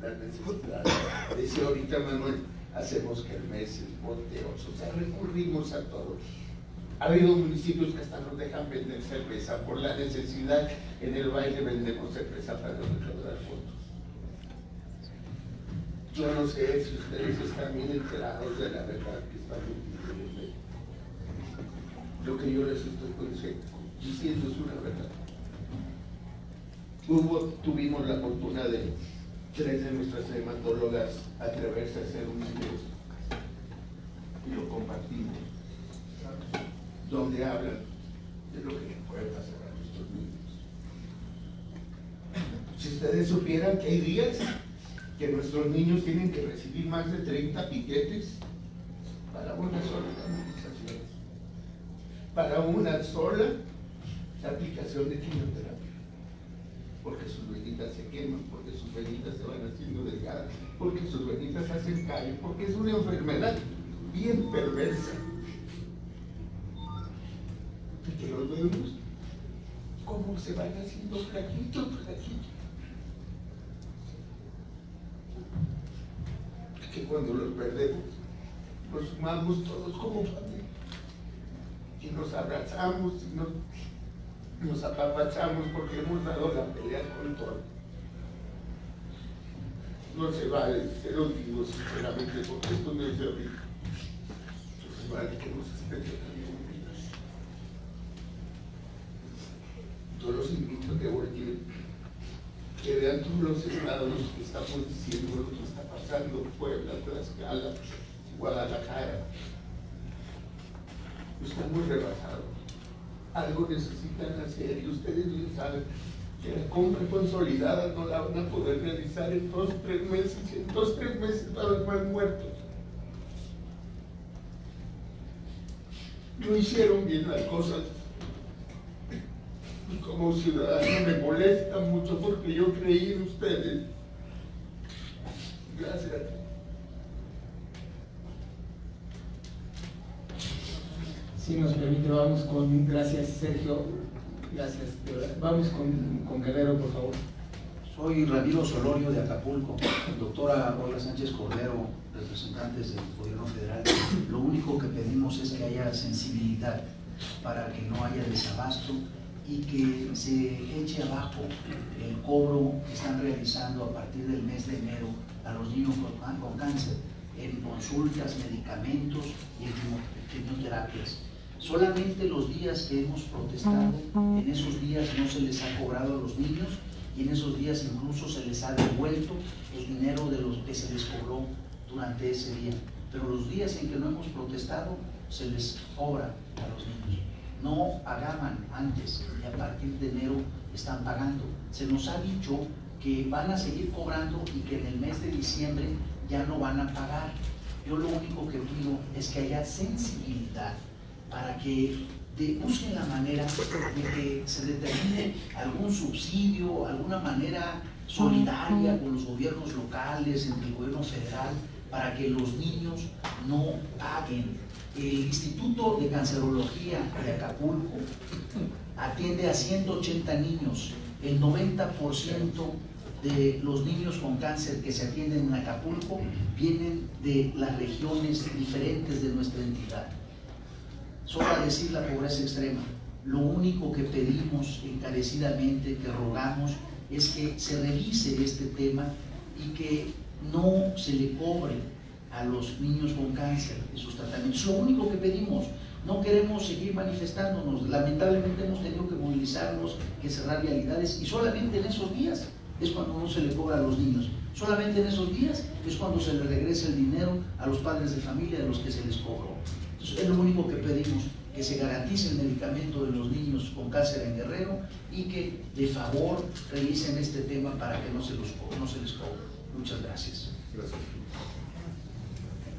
las necesidades. Decía ahorita Manuel, hacemos kermeses, volteos, o sea, recurrimos a todos. Ha habido municipios que hasta nos dejan vender cerveza por la necesidad. En el baile vendemos cerveza para recaudar fotos. Yo no sé si ustedes están bien enterados de la verdad que está viviendo. Lo que yo les estoy diciendo es una verdad. Hubo, tuvimos la fortuna de tres de nuestras hematólogas atreverse a hacer un ingreso y lo compartimos. donde hablan de lo que le puede pasar a nuestros niños. Si ustedes supieran que hay días que nuestros niños tienen que recibir más de 30 piquetes para una sola inmunización, para una sola aplicación de quimioterapia, porque sus venitas se queman, porque sus venitas se van haciendo delgadas, porque sus venitas hacen callo, porque es una enfermedad bien perversa. Y que los vemos cómo se van haciendo flaquitos, flaquitos. Que cuando los perdemos, nos sumamos todos como familia y nos abrazamos y nos, nos apapachamos porque hemos dado la pelea con todo. No se vale, se lo sinceramente, porque esto no es de ahorita. No se vale que nos estén tratando vidas. Yo los invito a que volteen, que vean todos los estados que estamos diciendo pasando, Puebla, Tlaxcala, Guadalajara. Estamos rebasados. Algo necesitan hacer y ustedes bien saben que la compra consolidada no la van a poder realizar en dos, tres meses. En dos, tres meses van a estar muertos. No hicieron bien las cosas. Como ciudadano me molesta mucho porque yo creí en ustedes. Gracias. Si nos permite, vamos con, gracias Sergio, gracias, vamos con, con Guerrero, por favor. Soy Ramiro Solorio de Acapulco, doctora Olga Sánchez Cordero, representantes del gobierno federal. Lo único que pedimos es que haya sensibilidad para que no haya desabasto y que se eche abajo el cobro que están realizando a partir del mes de enero a los niños con, con cáncer en consultas, medicamentos y en quimioterapias. Solamente los días que hemos protestado, en esos días no se les ha cobrado a los niños y en esos días incluso se les ha devuelto el dinero de los que se les cobró durante ese día. Pero los días en que no hemos protestado, se les cobra a los niños. No pagaban antes y a partir de enero están pagando. Se nos ha dicho que van a seguir cobrando y que en el mes de diciembre ya no van a pagar. Yo lo único que pido es que haya sensibilidad para que de, busquen la manera de que se determine algún subsidio, alguna manera solidaria con los gobiernos locales, entre el gobierno federal, para que los niños no paguen. El Instituto de Cancerología de Acapulco atiende a 180 niños. El 90% de los niños con cáncer que se atienden en Acapulco vienen de las regiones diferentes de nuestra entidad sobra decir la pobreza extrema. Lo único que pedimos encarecidamente, que rogamos, es que se revise este tema y que no se le cobre a los niños con cáncer de sus tratamientos. Lo único que pedimos. No queremos seguir manifestándonos. Lamentablemente hemos tenido que movilizarnos, que cerrar realidades y solamente en esos días es cuando no se le cobra a los niños. Solamente en esos días es cuando se le regresa el dinero a los padres de familia de los que se les cobró es lo único que pedimos, que se garantice el medicamento de los niños con cáncer en Guerrero y que de favor revisen este tema para que no se, no se les cobre. Muchas gracias. Gracias.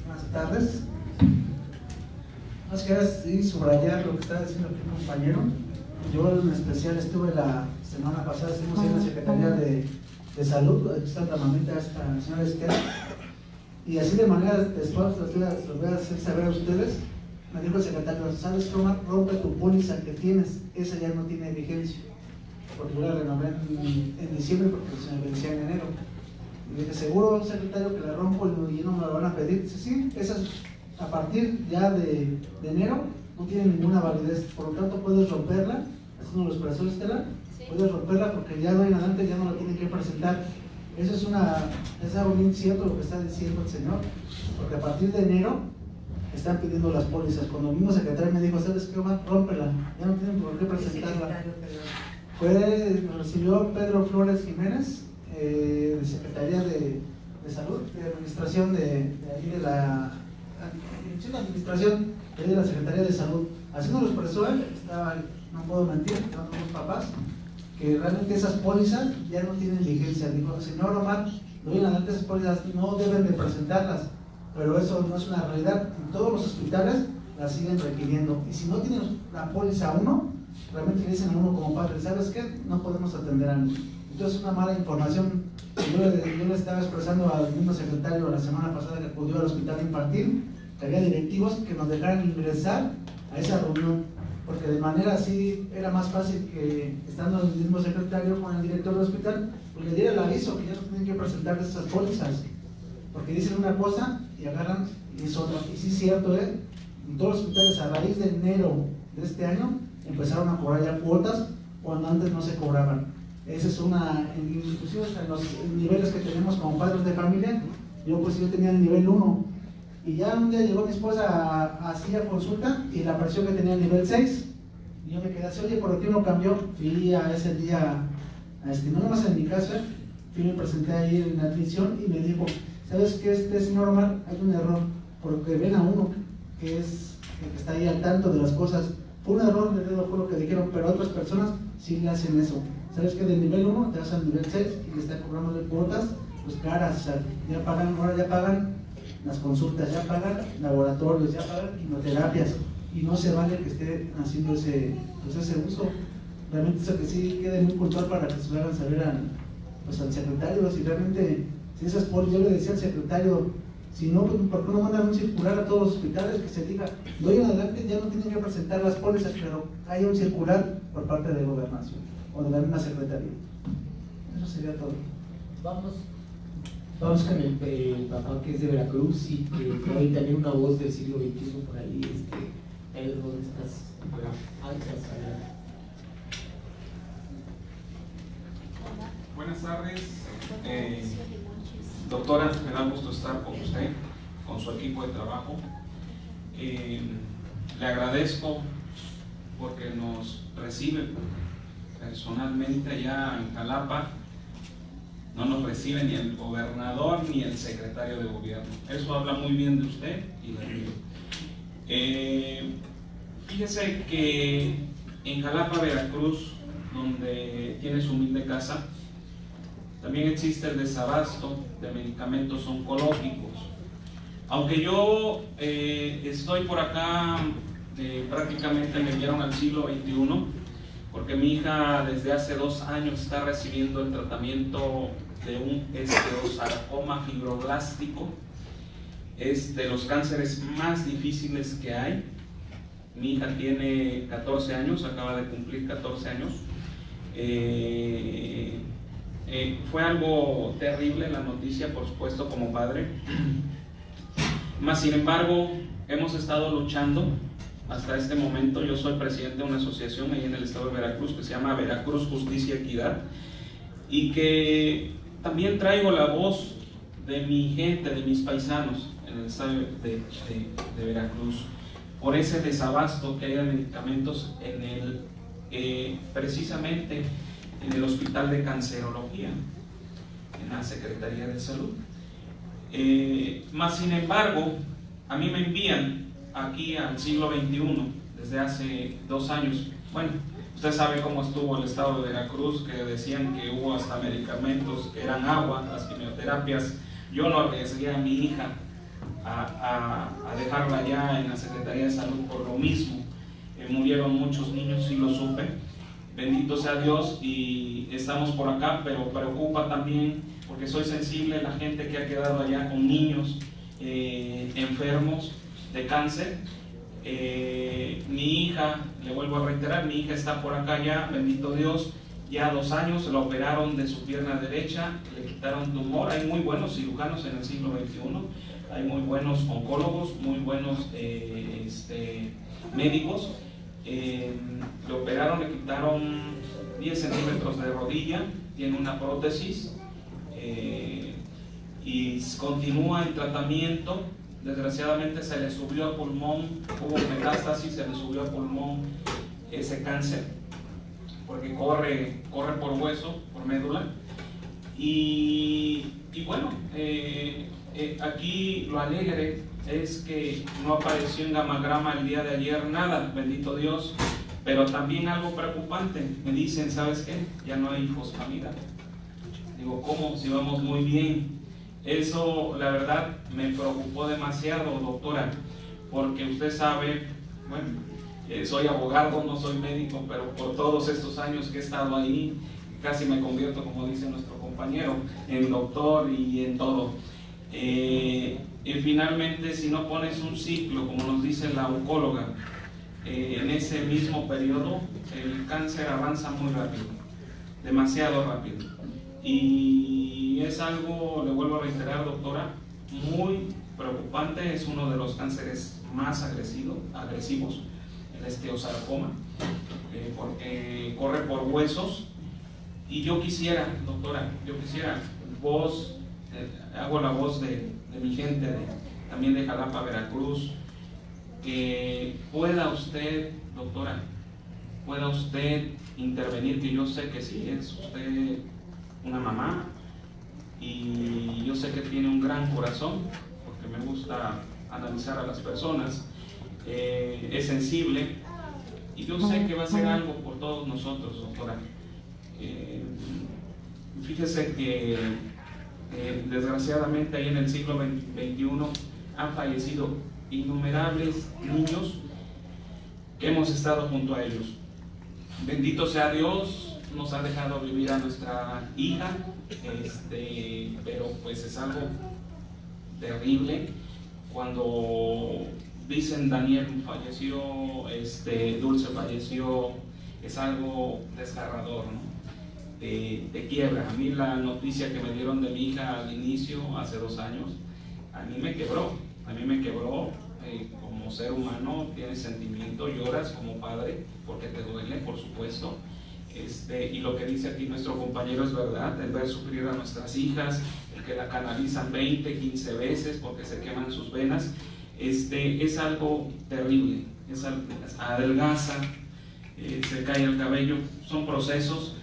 Buenas tardes. Más que nada, subrayar lo que está diciendo aquí el compañero. Yo en especial estuve la semana pasada, estuvimos en la Secretaría de, de Salud, aquí está la mamita, esta señora Estela, y así de manera textual, los voy a hacer saber a ustedes, me dijo el secretario, ¿sabes cómo rompe tu póliza que tienes? Esa ya no tiene vigencia. Porque yo la renové en, diciembre porque se me vencía en enero. Y dije, seguro, secretario, que la rompo y no me la van a pedir. Dice, sí, esas a partir ya de, enero no tiene ninguna validez. Por lo tanto, puedes romperla. Es uno de los profesores, Estela. Puedes romperla porque ya no en adelante ya no la tienen que presentar. Eso es, una, es algo bien cierto lo que está diciendo el señor. Porque a partir de enero están pidiendo las pólizas. Cuando el mismo secretario me dijo, ¿sabes qué, Omar? Rómpela, ya no tienen por qué presentarla. Fue, recibió Pedro Flores Jiménez, eh, de Secretaría de, de, Salud, de Administración de, de ahí de la, administración de la Secretaría de Salud. Expresó él, estaba, no puedo mentir, estaban los papás, que realmente esas pólizas ya no tienen vigencia. Dijo, señor Omar, lo bien adelante esas pólizas no deben de presentarlas, pero eso no es una realidad. En todos los hospitales las siguen requiriendo. Y si no tienen la póliza uno, realmente le dicen a uno como padre, ¿sabes qué? No podemos atender a niños. Entonces, una mala información. Yo le, yo le estaba expresando al mismo secretario la semana pasada que acudió al hospital infantil, que había directivos que nos dejaran ingresar a esa reunión, porque de manera así era más fácil que, estando el mismo secretario con el director del hospital, pues le diera el aviso que ya no tienen que presentar esas pólizas, porque dicen una cosa y agarran y es otra. Y sí es cierto, ¿eh? en todos los hospitales a raíz de enero de este año empezaron a cobrar ya cuotas cuando antes no se cobraban. Esa es una, inclusive en los niveles que tenemos como padres de familia, yo pues yo tenía el nivel 1 y ya un día llegó mi esposa así a consulta y la apareció que tenía el nivel 6 y yo me quedé así, oye, ¿por qué no cambió? Fui a ese día, a este, no nomás en mi casa, fui me presenté ahí en la admisión y me dijo, ¿sabes qué, este señor Omar? Hay un error, porque ven a uno que es que está ahí al tanto de las cosas. Fue un error, fue lo que dijeron, pero otras personas sí le hacen eso. ¿Sabes que Del nivel 1 te vas al nivel 6 y le está cobrando cuotas, pues caras, ya pagan, ahora ya pagan las consultas, ya pagan laboratorios, ya pagan quimioterapias y no se vale que esté haciendo ese, pues ese uso. Realmente eso que sí quede muy puntual para que se lo hagan saber al, pues al secretario, si realmente, si esas por yo le decía al secretario, si no, pues, ¿por qué no mandan un circular a todos los hospitales que se diga, doy en adelante ya no tienen que presentar las pólizas, pero hay un circular por parte de gobernación? o de la misma secretaría. Eso sería todo. Vamos, vamos con el, papá que es de Veracruz y que hay también una voz del siglo XXI por ahí. Este, Pedro, ¿dónde estás? Ah, Buenas tardes. Eh, doctora, me da gusto estar con usted, con su equipo de trabajo. Eh, le agradezco porque nos recibe personalmente allá en Jalapa no nos recibe ni el gobernador ni el secretario de gobierno. Eso habla muy bien de usted y de mí. Eh, fíjese que en Jalapa, Veracruz, donde tiene su humilde casa, también existe el desabasto de medicamentos oncológicos. Aunque yo eh, estoy por acá, eh, prácticamente me dieron al siglo XXI, porque mi hija desde hace dos años está recibiendo el tratamiento de un esteosarcoma fibroblástico. Es de los cánceres más difíciles que hay. Mi hija tiene 14 años, acaba de cumplir 14 años. Eh, eh, fue algo terrible la noticia, por supuesto, como padre. Más sin embargo, hemos estado luchando hasta este momento. Yo soy presidente de una asociación ahí en el estado de Veracruz que se llama Veracruz Justicia y Equidad y que también traigo la voz de mi gente, de mis paisanos en el estado de, Veracruz por ese desabasto que hay de medicamentos en el, eh, precisamente en el Hospital de Cancerología, en la Secretaría de Salud. Eh, más sin embargo, a mí me envían aquí al siglo XXI, desde hace dos años. Bueno, usted sabe cómo estuvo el estado de Veracruz, que decían que hubo hasta medicamentos que eran agua, las quimioterapias. Yo no arriesgué a mi hija a, dejarla ya en la Secretaría de Salud por lo mismo. Eh, murieron muchos niños, y lo supe. Bendito sea Dios y estamos por acá, pero preocupa también porque soy sensible la gente que ha quedado allá con niños eh, enfermos de cáncer. Eh, mi hija, le vuelvo a reiterar, mi hija está por acá ya, bendito Dios, ya dos años, la operaron de su pierna derecha, le quitaron tumor, hay muy buenos cirujanos en el siglo XXI, hay muy buenos oncólogos, muy buenos eh, este, médicos, eh, le operaron, le quitaron 10 centímetros de rodilla, tiene una prótesis y continúa en tratamiento Desgraciadamente se le subió a pulmón, hubo metástasis, se le subió a pulmón ese cáncer, porque corre, corre por hueso, por médula. Y, bueno, eh, eh, aquí lo alegre es que no apareció en gamagrama el día de ayer nada, bendito Dios. Pero también algo preocupante, me dicen, ¿sabes qué? Ya no hay fosfamida. Digo, ¿cómo? Si vamos muy bien. Eso, la verdad, me preocupó demasiado, doctora, porque usted sabe, bueno, eh, soy abogado, no soy médico, pero por todos estos años que he estado ahí, casi me convierto, como dice nuestro compañero, en doctor y en todo. Eh, y finalmente, si no pones un ciclo, como nos dice la oncóloga, eh, en ese mismo periodo, el cáncer avanza muy rápido, demasiado rápido. Y es algo, le vuelvo a reiterar, doctora, muy preocupante, es uno de los cánceres más agresivos, el osteosarcoma, eh, porque corre por huesos. Y yo quisiera, doctora, yo quisiera, voz, eh, hago la voz de, mi gente, también de Jalapa, Veracruz, que pueda usted, doctora, pueda usted intervenir, que yo sé que sí, es usted una mamá y yo sé que tiene un gran corazón, porque me gusta analizar a las personas, eh, es sensible y yo sé que va a hacer algo por todos nosotros, doctora. Eh, fíjese que eh, desgraciadamente ahí en el siglo XXI han fallecido innumerables niños que hemos estado junto a ellos. Bendito sea Dios, nos ha dejado vivir a nuestra hija, este, pero pues es algo terrible cuando dicen Daniel falleció, este, Dulce falleció, es algo desgarrador, ¿no? de, quiebra. A mí la noticia que me dieron de mi hija al inicio, hace dos años, a mí me quebró, a mí me quebró eh, como ser humano, tienes sentimiento, lloras como padre, porque te duele, por supuesto. Este, y lo que dice aquí nuestro compañero es verdad, el ver sufrir a nuestras hijas, el que la canalizan 20, 15 veces porque se queman sus venas, este, es algo terrible, es, adelgaza, eh, se cae el cabello, son procesos,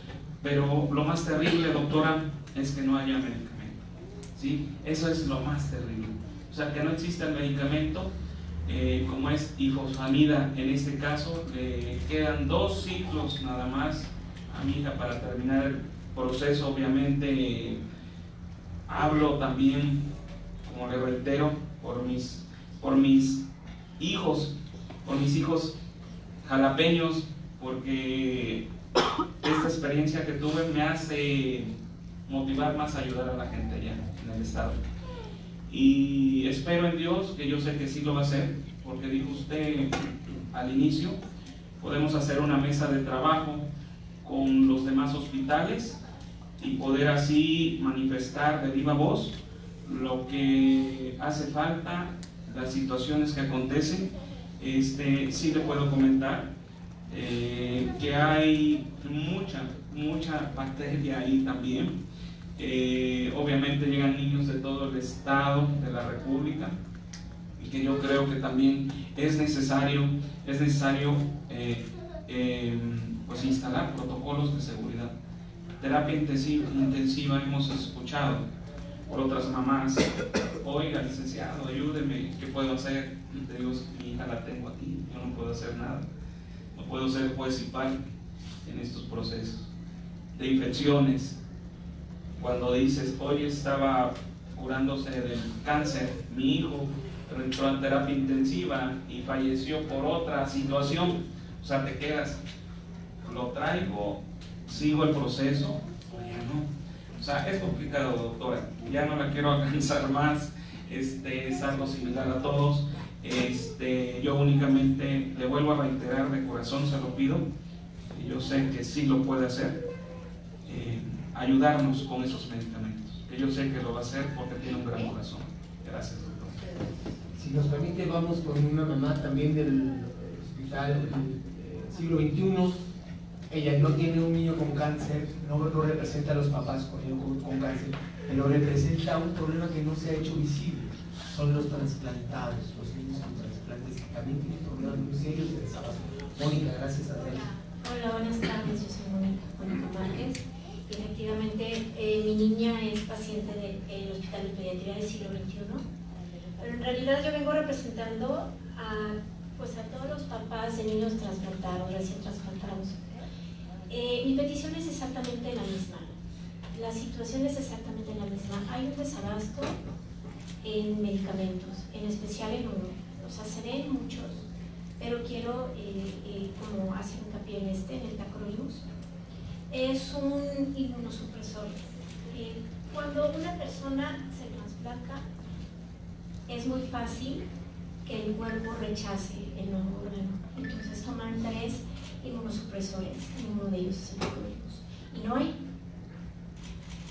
pero lo más terrible, doctora, es que no haya medicamento. ¿sí? Eso es lo más terrible. O sea, que no exista el medicamento, eh, como es ifosfamida en este caso, le quedan dos ciclos nada más a mi hija para terminar el proceso, obviamente. hablo también, como le reitero, por mis por mis hijos, por mis hijos jalapeños, porque esta experiencia que tuve me hace motivar más a ayudar a la gente allá en el estado. Y espero en Dios, que yo sé que sí lo va a hacer, porque dijo usted al inicio, podemos hacer una mesa de trabajo con los demás hospitales y poder así manifestar de viva voz lo que hace falta las situaciones que acontecen, este, sí le puedo comentar eh, que hay mucha, mucha bacteria ahí también. Eh, obviamente llegan niños de todo el estado de la República y que yo creo que también es necesario, es necesario eh, pues instalar protocolos de seguridad. Terapia intensiva, hemos escuchado por otras mamás. Oiga, licenciado, ayúdeme, ¿qué puedo hacer? te digo, mi hija la tengo aquí, yo no puedo hacer nada. No puedo ser juez y par en estos procesos. De infecciones, cuando dices, hoy estaba curándose del cáncer, mi hijo entró en terapia intensiva y falleció por otra situación, o sea, te quedas, lo traigo, sigo el proceso, ya no o sea, es complicado, doctora. Ya no la quiero alcanzar más. Este, es algo similar a todos. Este, yo únicamente le vuelvo a reiterar de corazón, se lo pido. Yo sé que sí lo puede hacer. Eh, ayudarnos con esos medicamentos. Que yo sé que lo va a hacer porque tiene un gran corazón. Gracias, doctor. Si nos permite, vamos con una mamá también del hospital eh, siglo XXI ella no tiene un niño con cáncer, no, representa a los papás con niño con, cáncer, pero representa un problema que no se ha hecho visible. Son los trasplantados, los niños con trasplantes que también tienen problemas muy serios de desarrollo. Mónica, gracias a ti. Hola, buenas tardes, yo soy Mónica, Mónica Márquez. Efectivamente, eh, mi niña es paciente del Hospital de Pediatría del siglo XXI. Pero en realidad yo vengo representando a, pues a todos los papás de niños trasplantados, recién trasplantados. Eh, mi petición es exactamente la misma. La situación es exactamente la misma. Hay un desabasto en medicamentos, en especial en uno. Se ven muchos, pero quiero eh, eh, como hacer hincapié en este, en el tacrolimus. Es un inmunosupresor. Eh, cuando una persona se trasplanta, es muy fácil que el cuerpo rechace el nuevo órgano. Entonces toman tres inmunosupresores, y uno de ellos es. Y no hay.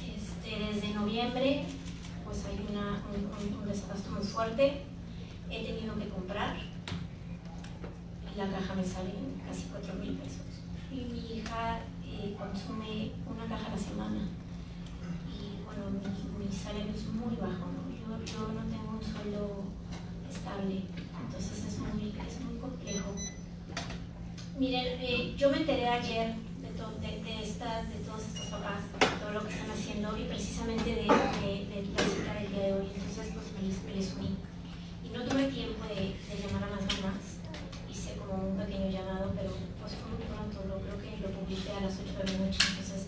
Este, desde noviembre pues hay una, un, un, muy fuerte. He tenido que comprar. La caja me sale en casi 4 mil pesos. Y mi hija eh, consume una caja a la semana. Y bueno, mi, mi salario es muy bajo. Yo, yo, no tengo un sueldo estable. Entonces es muy, es muy complejo. Miren, eh, yo me enteré ayer de, to, de, de, esta, de todos estos papás, todo lo que están haciendo y precisamente de, de la cita del día de hoy. Entonces, pues me les, me les uní. Y no tuve tiempo de, llamar a las mamás. Hice como un pequeño llamado, pero pues fue muy pronto. Lo, creo que lo publiqué a las 8 de la noche. Entonces,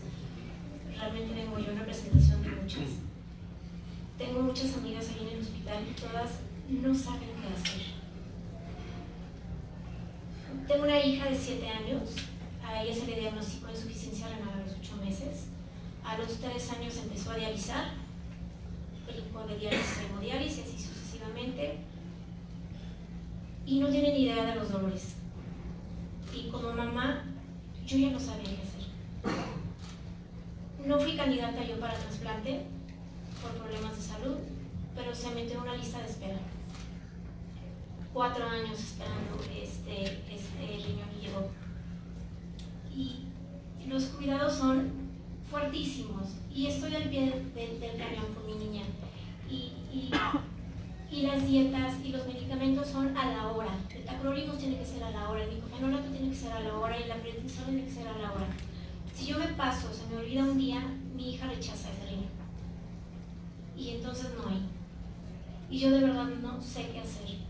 realmente vengo yo en representación de muchas. Tengo muchas amigas ahí en el hospital y todas no saben qué hacer. Tengo una hija de 7 años, a ella se le diagnosticó insuficiencia renal a los 8 meses. A los 3 años empezó a dializar, brincó de diálisis hemodiálisis y así sucesivamente. Y no tiene ni idea de los dolores. Y como mamá, yo ya no sabía qué hacer. No fui candidata yo para trasplante por problemas de salud, pero se metió en una lista de espera cuatro años esperando este, este riñón y llegó. Y los cuidados son fuertísimos y estoy al pie del, del, cañón con mi niña. Y, y, las dietas y los medicamentos son a la hora. El tacrolimus tiene que ser a la hora, el diclofenolato tiene que ser a la hora y la prednisona tiene que ser a la hora. Si yo me paso, se me olvida un día, mi hija rechaza ese riñón. Y entonces no hay. Y yo de verdad no sé qué hacer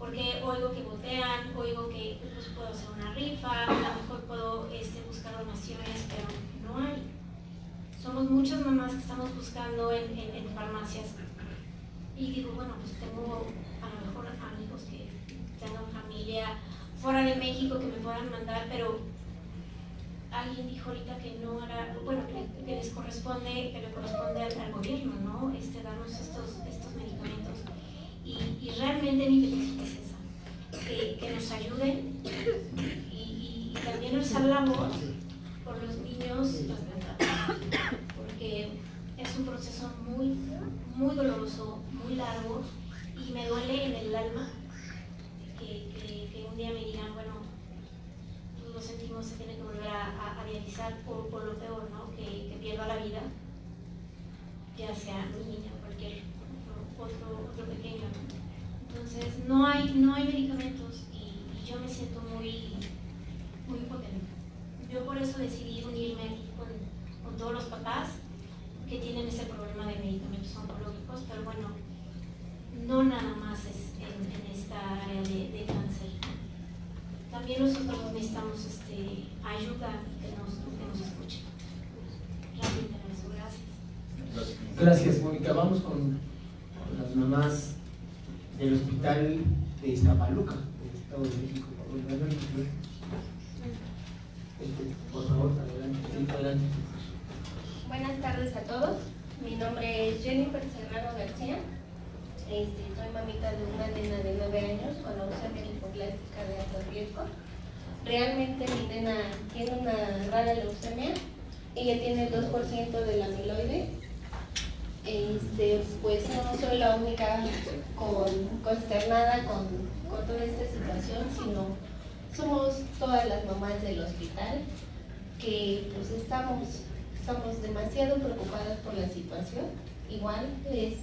porque oigo que botean, oigo que pues, puedo hacer una rifa, a lo mejor puedo este, buscar donaciones, pero no hay. Somos muchas mamás que estamos buscando en, en, en, farmacias y digo, bueno, pues tengo a lo mejor amigos que tengan familia fuera de México que me puedan mandar, pero alguien dijo ahorita que no era, bueno, que, les corresponde, que le corresponde al, al, gobierno, ¿no? Este, darnos estos, estos. Realmente mi petición es esa, que, que nos ayuden y, y, también la voz por los niños porque es un proceso muy, muy doloroso, muy largo y me duele en el alma que, que, que un día me digan, bueno, lo sentimos, se tiene que volver a, a, a dializar por, por, lo peor, ¿no? Que, que pierda la vida, ya sea mi niña o cualquier otro, otro pequeño. Entonces, no hay, no hay medicamentos y, y, yo me siento muy, muy potente. Yo por eso decidí unirme aquí con, con todos los papás que tienen ese problema de medicamentos oncológicos, pero bueno, no nada más es en, en esta área de, de, cáncer. También nosotros necesitamos este, ayuda que nos, que nos escuchen. Gracias. Gracias, Mónica. Vamos con las mamás del hospital de Iztapaluca, del Estado de México. Por favor, adelante. adelante. Buenas tardes a todos. Mi nombre es Jennifer Serrano García. Este, soy mamita de una nena de 9 años con leucemia linfoblástica de alto riesgo. Realmente mi nena tiene una rara leucemia. Ella tiene el 2% del amiloide este, pues no soy la única con, consternada con, con, toda esta situación, sino somos todas las mamás del hospital que pues estamos, estamos demasiado preocupadas por la situación. Igual es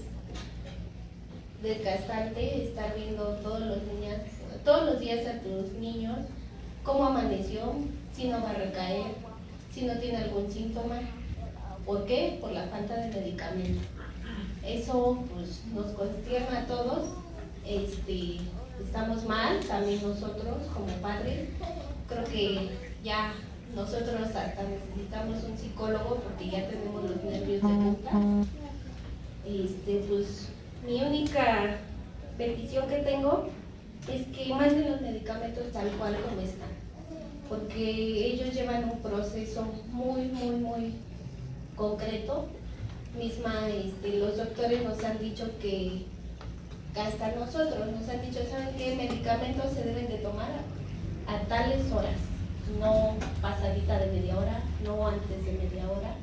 desgastante estar viendo todos los niños, todos los días a tus niños cómo amaneció, si no va a recaer, si no tiene algún síntoma. ¿Por qué? Por la falta de medicamento. Eso pues, nos constierna a todos este, estamos mal, también nosotros como padres. Creo que ya nosotros hasta necesitamos un psicólogo porque ya tenemos los nervios de punta. Este, pues mi única petición que tengo es que manden los medicamentos tal cual como están, porque ellos llevan un proceso muy, muy, muy concreto. Misma, este, los doctores nos han dicho que hasta nosotros nos han dicho, ¿saben qué? Medicamentos se deben de tomar a, a tales horas, no pasadita de media hora, no antes de media hora,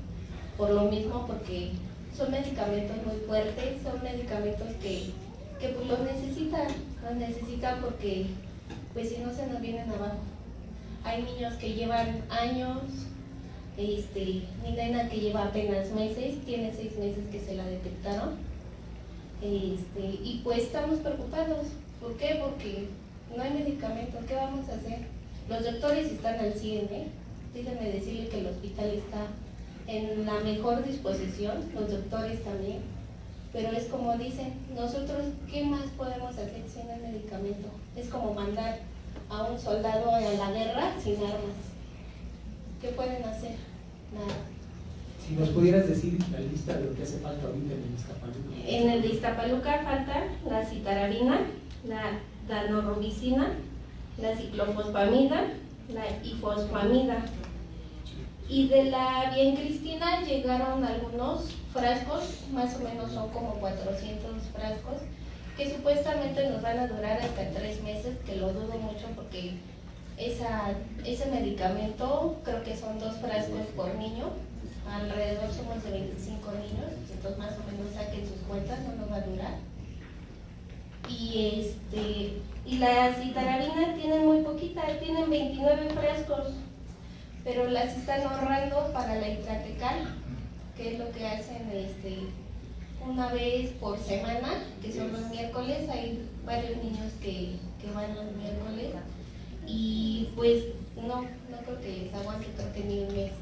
por lo mismo porque son medicamentos muy fuertes, son medicamentos que, que pues los necesitan, los necesitan porque pues si no se nos vienen abajo. Hay niños que llevan años, este, mi nena que lleva apenas meses, tiene seis meses que se la detectaron, este, y pues estamos preocupados. ¿Por qué? Porque no hay medicamentos, ¿qué vamos a hacer? Los doctores están al 100, ¿eh? Déjenme decirle que el hospital está en la mejor disposición, los doctores también, pero es como dicen, nosotros, ¿qué más podemos hacer sin el medicamento? Es como mandar a un soldado a la guerra sin armas. ¿Qué pueden hacer? Nada. Si nos pudieras decir la lista de lo que hace falta ahorita en el Iztapaluca. En el Iztapaluca falta la citarabina, la danorubicina, la ciclofosfamida, la ifosfamida. Y de la Bien Cristina llegaron algunos frascos, más o menos son como 400 frascos, que supuestamente nos van a durar hasta tres meses, que lo dudo mucho porque esa, ese medicamento creo que son dos frascos por niño, alrededor somos de 25 niños, entonces más o menos saquen sus cuentas, no nos va a durar. Y este y la citarabina tienen muy poquita, tienen 29 frascos, pero las están ahorrando para la intratecal, que es lo que hacen este, una vez por semana, que son los miércoles, hay varios niños que, que van los miércoles, y pues no, no creo que les aguante, creo que ni un mes.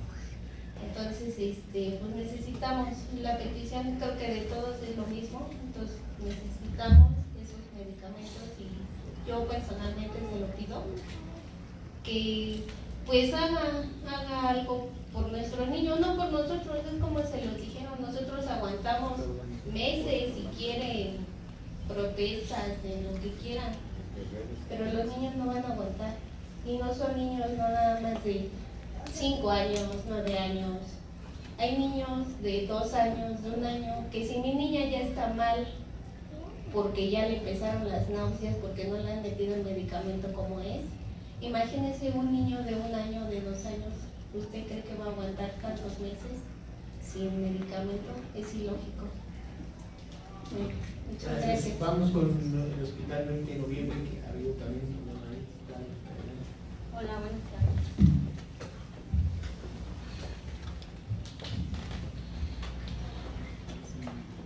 Entonces, este, pues necesitamos, la petición creo que de todos es lo mismo, entonces necesitamos esos medicamentos y yo personalmente se lo pido, que pues haga, haga algo por nuestros niños, no por nosotros, es como se los dijeron, nosotros aguantamos meses si quieren protestas, en lo que quieran, pero los niños no van a aguantar, y no son niños no nada más de 5 años, 9 años, hay niños de 2 años, de un año, que si mi niña ya está mal, porque ya le empezaron las náuseas, porque no le han metido el medicamento como es, Imagínese un niño de un año, de dos años, ¿usted cree que va a aguantar tantos meses sin medicamento? Es ilógico. Bueno, muchas Gracias. gracias. Vamos con el hospital 20 de noviembre, que ha habido también una. Hola, buenas tardes.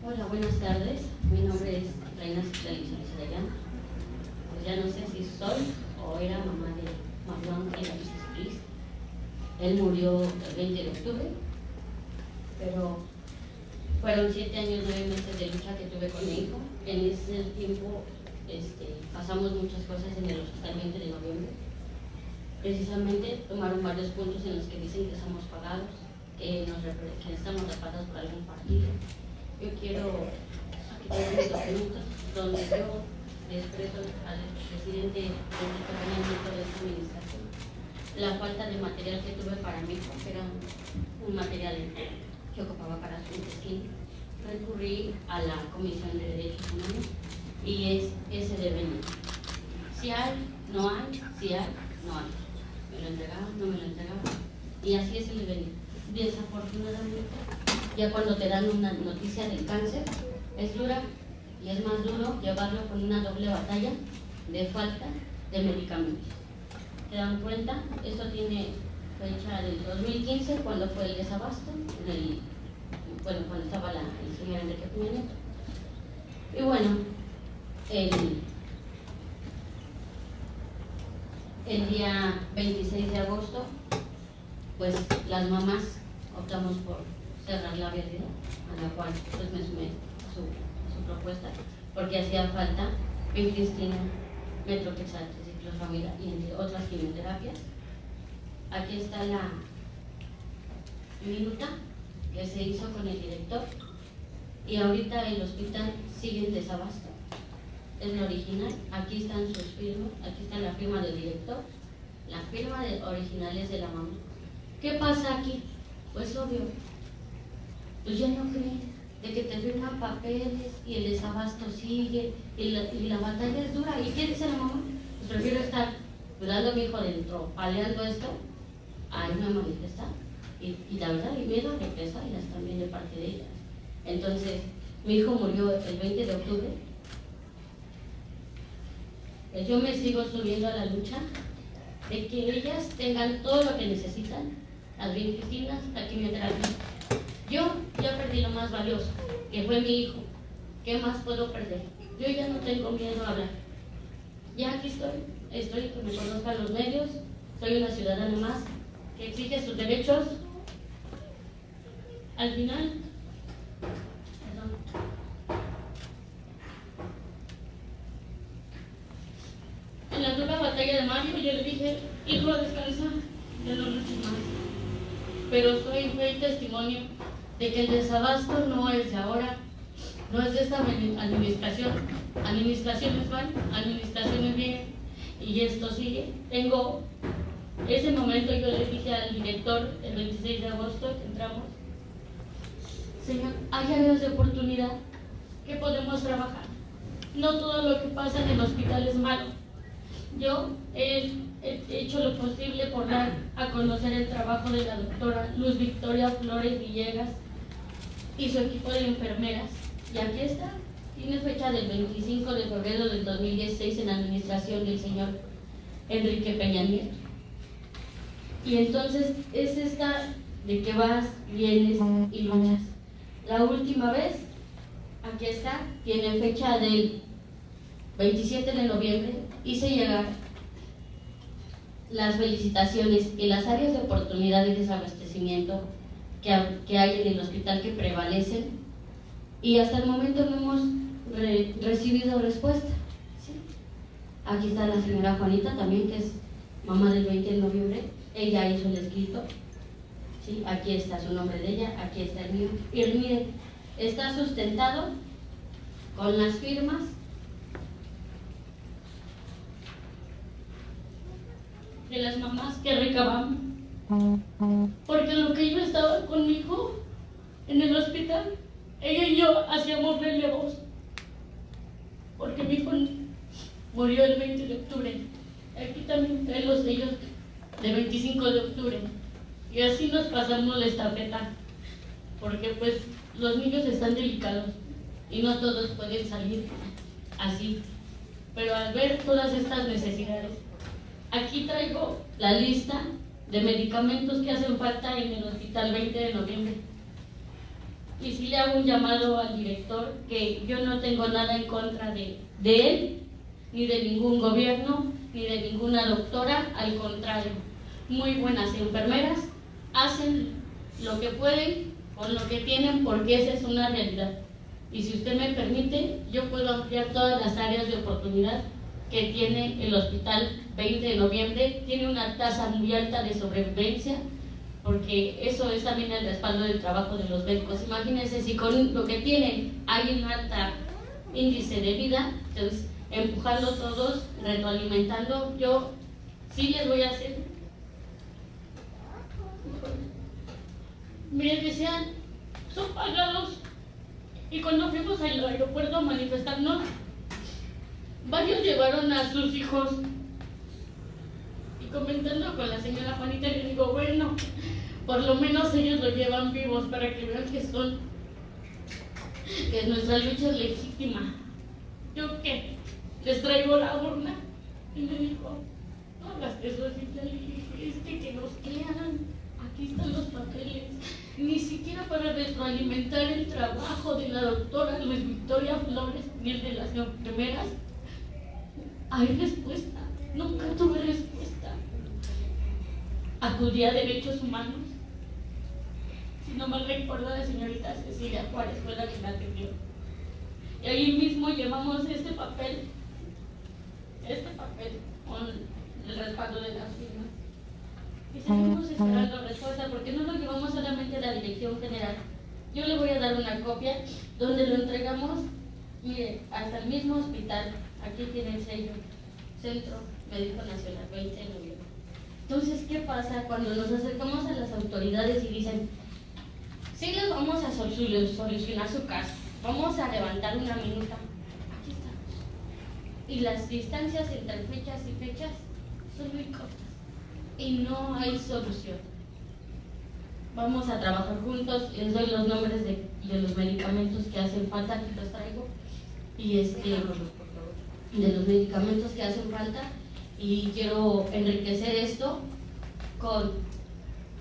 Hola, buenas tardes. Mi nombre es Reina Citlali. Pues ya no sé si soy o era mamá de Marlon Cris. Él murió el 20 de octubre, pero fueron siete años, nueve meses de lucha que tuve con mi hijo. En ese tiempo este, pasamos muchas cosas en el hospital 20 de noviembre. Precisamente tomaron varios puntos en los que dicen que somos pagados, que, nos, que estamos respaldados por algún partido. Yo quiero, expreso al presidente del departamento de esta administración la falta de material que tuve para mi hijo, que era un, un material que ocupaba para su intestino. Recurrí a la Comisión de Derechos Humanos y es ese devenir. Si hay, no hay, si hay, no hay. Me lo entregaban, no me lo entregaban. Y así es el devenir. Desafortunadamente, ya cuando te dan una noticia del cáncer, es dura y es más duro llevarlo con una doble batalla de falta de medicamentos. ¿Se dan cuenta? Esto tiene fecha del 2015, cuando fue el desabasto, en el- bueno, cuando estaba la, el señor Enrique Nieto. Y bueno, el, el día 26 de agosto, pues las mamás optamos por cerrar la vialidad, a la cual pues me sumé su, propuesta, porque hacía falta Cristina, Metroquexate, ciclofamida y entre otras quimioterapias. Aquí está la minuta que se hizo con el director y ahorita el hospital sigue en desabasto. Es la original, aquí están sus firmas, aquí está la firma del director, la firma de, original es de la mamá. ¿Qué pasa aquí? Pues obvio, pues ya no creen de que te firman papeles y el desabasto sigue y la, y la batalla es dura. ¿Y qué dice la mamá? Pues prefiero estar cuidando a mi hijo dentro, paleando esto, a irme a manifestar. Y, y la verdad, mi miedo a represalias también de parte de ellas. Entonces, mi hijo murió el 20 de octubre. Pues yo me sigo subiendo a la lucha de que ellas tengan todo lo que necesitan, las cristinas, la quimioterapia. Yo ya perdí lo más valioso, que fue mi hijo. ¿Qué más puedo perder? Yo ya no tengo miedo a hablar. Ya aquí estoy, estoy que me conozcan los medios, soy una ciudadana más que exige sus derechos. Al final, perdón, en la dura batalla de Mario yo le dije, hijo, descansa, ya no luches más. Pero soy buen testimonio de que el desabasto no es de ahora, no es de esta administración. Administraciones van, administraciones vienen y esto sigue. Tengo ese momento yo le dije al director el 26 de agosto que entramos, Señor, hay áreas de oportunidad que podemos trabajar. No todo lo que pasa en el hospital es malo. Yo he, he hecho lo posible por dar a conocer el trabajo de la doctora Luz Victoria Flores Villegas y su equipo de enfermeras. Y aquí está, tiene fecha del 25 de febrero del 2016 en la administración del señor Enrique Peña Nieto. Y entonces es esta de que vas, vienes y luchas. La última vez, aquí está, tiene fecha del 27 de noviembre, hice llegar las felicitaciones y las áreas de oportunidad y desabastecimiento que, que hay en el hospital que prevalecen y hasta el momento no hemos re, recibido respuesta. Aquí está la señora Juanita también, que es mamá del 20 de noviembre, ella hizo el escrito, ¿sí? aquí está su nombre de ella, aquí está el mío, y miren, está sustentado con las firmas de las mamás que recabamos. Porque lo que yo estaba con mi hijo en el hospital, ella y yo hacíamos relevos. Porque mi hijo murió el 20 de octubre. Aquí también trae los sellos de 25 de octubre. Y así nos pasamos la estafeta. Porque pues los niños están delicados y no todos pueden salir así. Pero al ver todas estas necesidades, aquí traigo la lista de medicamentos que hacen falta en el hospital 20 de noviembre. Y si le hago un llamado al director que yo no tengo nada en contra de, de él, ni de ningún gobierno, ni de ninguna doctora, al contrario, muy buenas enfermeras, hacen lo que pueden con lo que tienen porque esa es una realidad. Y si usted me permite, yo puedo ampliar todas las áreas de oportunidad que tiene el hospital 20 de noviembre. Tiene una tasa muy alta de sobrevivencia, porque eso es también el respaldo del trabajo de los médicos. Imagínense si con lo que tienen hay un alto índice de vida, entonces empujando todos, retroalimentando, yo sí les voy a hacer. Miren, decían, son pagados. Y cuando fuimos al aeropuerto a manifestarnos, varios llevaron a sus hijos. Y comentando con la señora Juanita, le digo, bueno, por lo menos ellos lo llevan vivos para que vean que son, que nuestra lucha es legítima. ¿Yo qué? Les traigo la urna. Y me dijo, no hagas eso, le dije, es que, que nos crean. Aquí están los papeles. Ni siquiera para retroalimentar el trabajo de la doctora Luis Victoria Flores ni el de las enfermeras hay respuesta. Nunca tuve respuesta. Acudí a derechos humanos. Si no mal recuerdo, la señorita Cecilia Juárez fue la que me atendió. Y ahí mismo llevamos este papel este papel con el respaldo de las firmas. Y seguimos esperando respuesta porque no lo llevamos solamente a la dirección general. Yo le voy a dar una copia donde lo entregamos, mire, hasta el mismo hospital. Aquí tiene el sello, Centro Médico Nacional, 20 de noviembre. Entonces, ¿qué pasa cuando nos acercamos a las autoridades y dicen, sí les vamos a solucionar su caso, vamos a levantar una minuta? Aquí estamos. Y las distancias entre fechas y fechas son muy cortas y no hay solución. Vamos a trabajar juntos, les doy los nombres de, los medicamentos que hacen falta, aquí los traigo, y este, de los medicamentos que hacen falta, y quiero enriquecer esto con,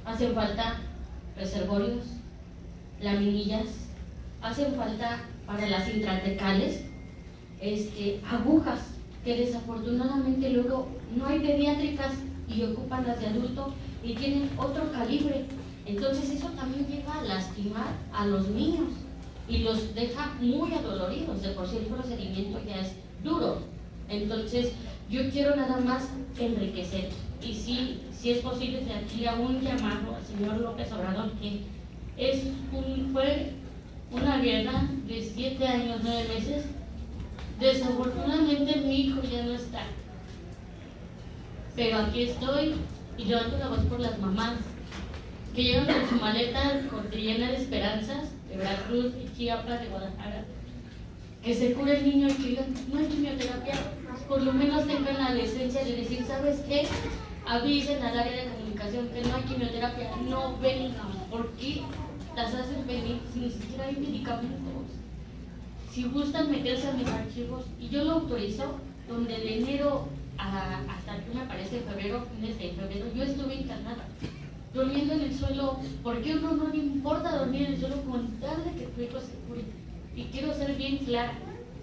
hacen falta reservorios, laminillas, hacen falta para las intratecales, este, agujas, que desafortunadamente luego no hay pediátricas y ocupan las de adulto y tienen otro calibre. Entonces eso también llega a lastimar a los niños y los deja muy adoloridos. De por sí el procedimiento ya es duro. Entonces yo quiero nada más enriquecer. Y si, si es posible, de aquí a un llamado al señor López Obrador, que es un, fue una guerra de siete años, nueve meses. Desafortunadamente mi hijo ya no está pero aquí estoy y levanto la voz por las mamás que llegan con su maleta llena de esperanzas de Veracruz, de Chiapas, de Guadalajara. Que se cure el niño y que no hay quimioterapia, por lo menos tengan la decencia de decir, ¿sabes qué? Avisen al área de comunicación que no hay quimioterapia, no vengan, porque las hacen venir si ni siquiera hay medicamentos. Si gustan meterse a mis archivos, y yo lo autorizo, donde de enero hasta que me parece febrero, fines de febrero, yo estuve internada, durmiendo en el suelo, porque a uno no le importa dormir en el suelo con tal de que tu hijo se cure. Y quiero ser bien clara,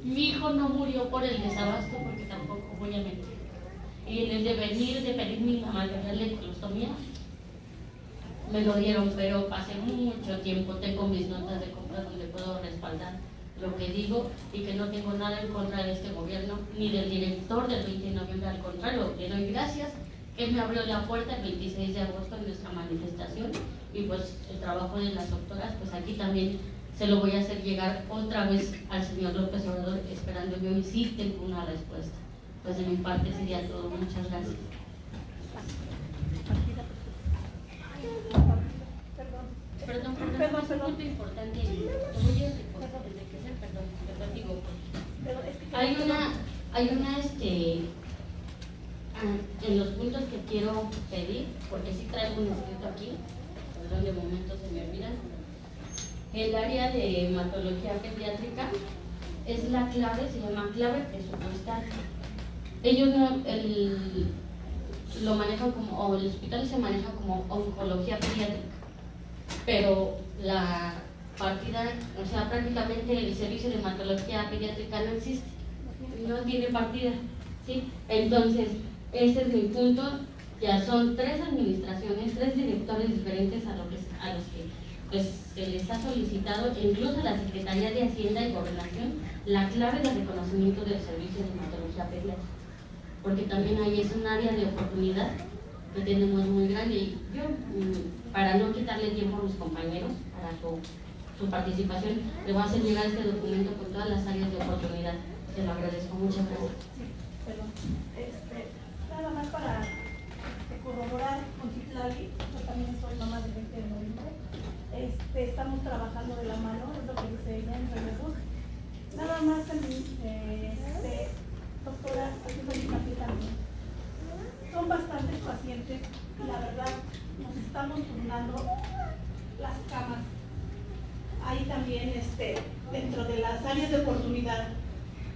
mi hijo no murió por el desabasto, porque tampoco voy a mentir. Y en el devenir de pedir mi mamá darle colostomía, me lo dieron, pero pasé mucho tiempo, tengo mis notas de compra donde puedo respaldar lo que digo y que no tengo nada en contra de este gobierno ni del director del 20 de noviembre, al contrario, le doy gracias. Él me abrió la puerta el 26 de agosto en nuestra manifestación y pues el trabajo de las doctoras, pues aquí también se lo voy a hacer llegar otra vez al señor López Obrador, esperando yo y sí tengo una respuesta. Pues de mi parte sería todo. Muchas gracias. Perdón, perdón, perdón, perdón. Un punto importante. voy a hay una, hay una, este, ah, en los puntos que quiero pedir, porque sí traigo un escrito aquí, perdón, de momento se me olvidan. El área de hematología pediátrica es la clave, se llama clave presupuestal. Ellos no, el, lo manejan como, o el hospital se maneja como oncología pediátrica, pero la partida, o sea, prácticamente el servicio de hematología pediátrica no existe, no tiene partida, ¿sí? Entonces, ese es mi punto, ya son tres administraciones, tres directores diferentes a, lo que, a los que pues, se les ha solicitado, incluso a la Secretaría de Hacienda y Gobernación, la clave de reconocimiento del servicio de hematología pediátrica, porque también ahí es un área de oportunidad que tenemos muy grande y yo, mm, para no quitarle tiempo a mis compañeros, para su participación. Le voy a hacer llegar este documento con todas las áreas de oportunidad. Se lo agradezco. Muchas gracias. Este, nada más para corroborar con Citlali, yo también soy mamá de 20 de noviembre. Este, estamos trabajando de la mano, es lo que dice ella en. Nada más, este, doctora, mi también. Son bastantes pacientes la verdad nos estamos turnando las camas ahí también este, dentro de las áreas de oportunidad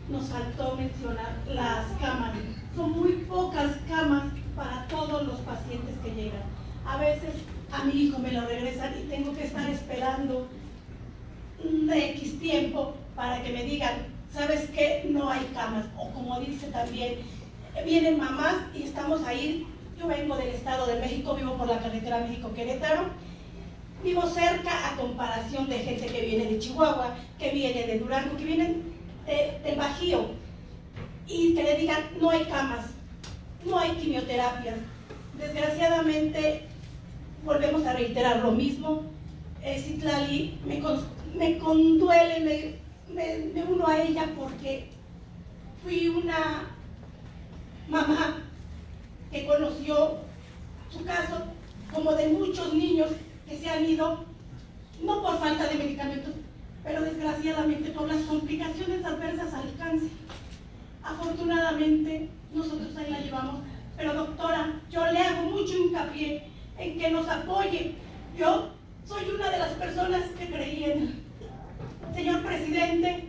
nos faltó mencionar las camas. Son muy pocas camas para todos los pacientes que llegan. A veces a mi hijo me lo regresan y tengo que estar esperando un X tiempo para que me digan, ¿sabes qué? No hay camas. O como dice también, vienen mamás y estamos ahí. Yo vengo del Estado de México, vivo por la carretera México-Querétaro Vivo cerca a comparación de gente que viene de Chihuahua, que viene de Durango, que vienen del Bajío. y que le digan no hay camas, no hay quimioterapias. Desgraciadamente volvemos a reiterar lo mismo. Eh, Citlali me, me conduele, me, me uno a ella porque fui una mamá que conoció su caso como de muchos niños que se han ido, no por falta de medicamentos, pero desgraciadamente por las complicaciones adversas al cáncer. Afortunadamente, nosotros ahí la llevamos, pero doctora, yo le hago mucho hincapié en que nos apoye. Yo soy una de las personas que creí en él. Señor presidente,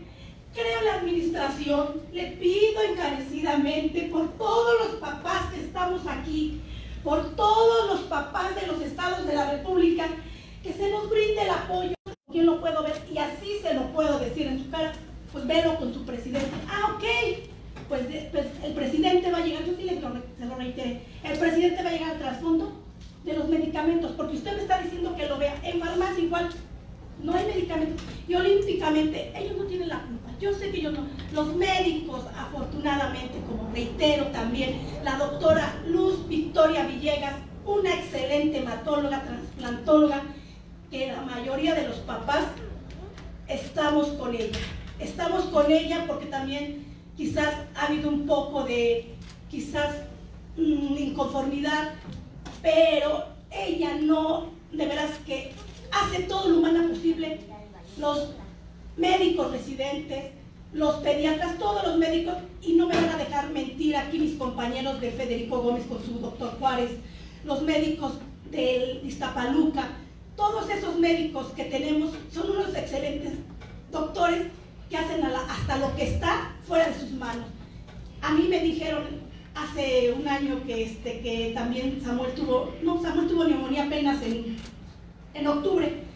creo en la administración, le pido encarecidamente por todos los papás que estamos aquí, por todos los papás de los estados de la República, que se nos brinde el apoyo. ¿Quién lo puedo ver? Y así se lo puedo decir en su cara. Pues velo con su presidente. Ah, ok. Pues, pues el presidente va a llegar, yo sí le, se lo reiteré, el presidente va a llegar al trasfondo de los medicamentos, porque usted me está diciendo que lo vea en farmacia igual, no hay medicamentos. Y olímpicamente, ellos no tienen la culpa. Yo sé que ellos no. Los médicos, afortunadamente, como reitero también, la doctora Luz Victoria Villegas, una excelente hematóloga, transplantóloga, que la mayoría de los papás estamos con ella. Estamos con ella porque también quizás ha habido un poco de, quizás, mm, inconformidad, pero ella no, de veras que hace todo lo humana posible. Los médicos residentes, los pediatras, todos los médicos, y no me van a dejar mentir aquí mis compañeros de Federico Gómez con su doctor Juárez, los médicos del Iztapaluca, todos esos médicos que tenemos son unos excelentes doctores que hacen hasta lo que está fuera de sus manos. A mí me dijeron hace un año que, este, que también Samuel tuvo, no, Samuel tuvo neumonía apenas en, en octubre,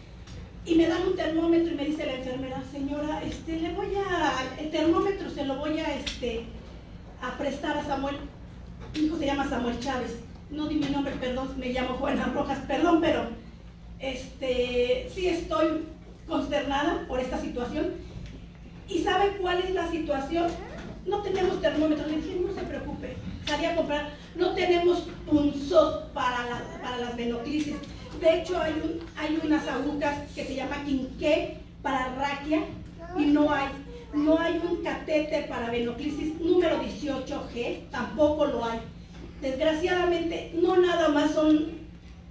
y me dan un termómetro y me dice la enfermera, señora, este, le voy a, el termómetro se lo voy a, este, a prestar a Samuel. Mi hijo se llama Samuel Chávez. No di mi nombre, perdón, me llamo Juana Rojas, perdón, pero este, sí estoy consternada por esta situación. ¿Y sabe cuál es la situación? No tenemos termómetro. Le dije, no se preocupe, salí a comprar. No tenemos punzos para, para las venoclisis de hecho, hay, hay unas agujas que se llama quinqué para raquia y no hay. No hay un catéter para venoclisis número 18G, tampoco lo hay. Desgraciadamente, no nada más son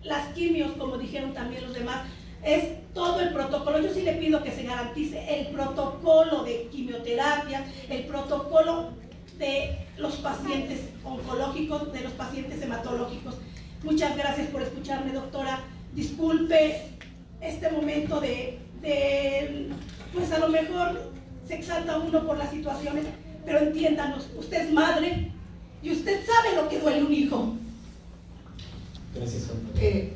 las quimios, como dijeron también los demás, es todo el protocolo. Yo sí le pido que se garantice el protocolo de quimioterapia, el protocolo de los pacientes oncológicos, de los pacientes hematológicos. Muchas gracias por escucharme, doctora disculpe este momento de, pues a lo mejor se exalta uno por las situaciones, pero entiéndanos, usted es madre y usted sabe lo que duele un hijo. Gracias, eh,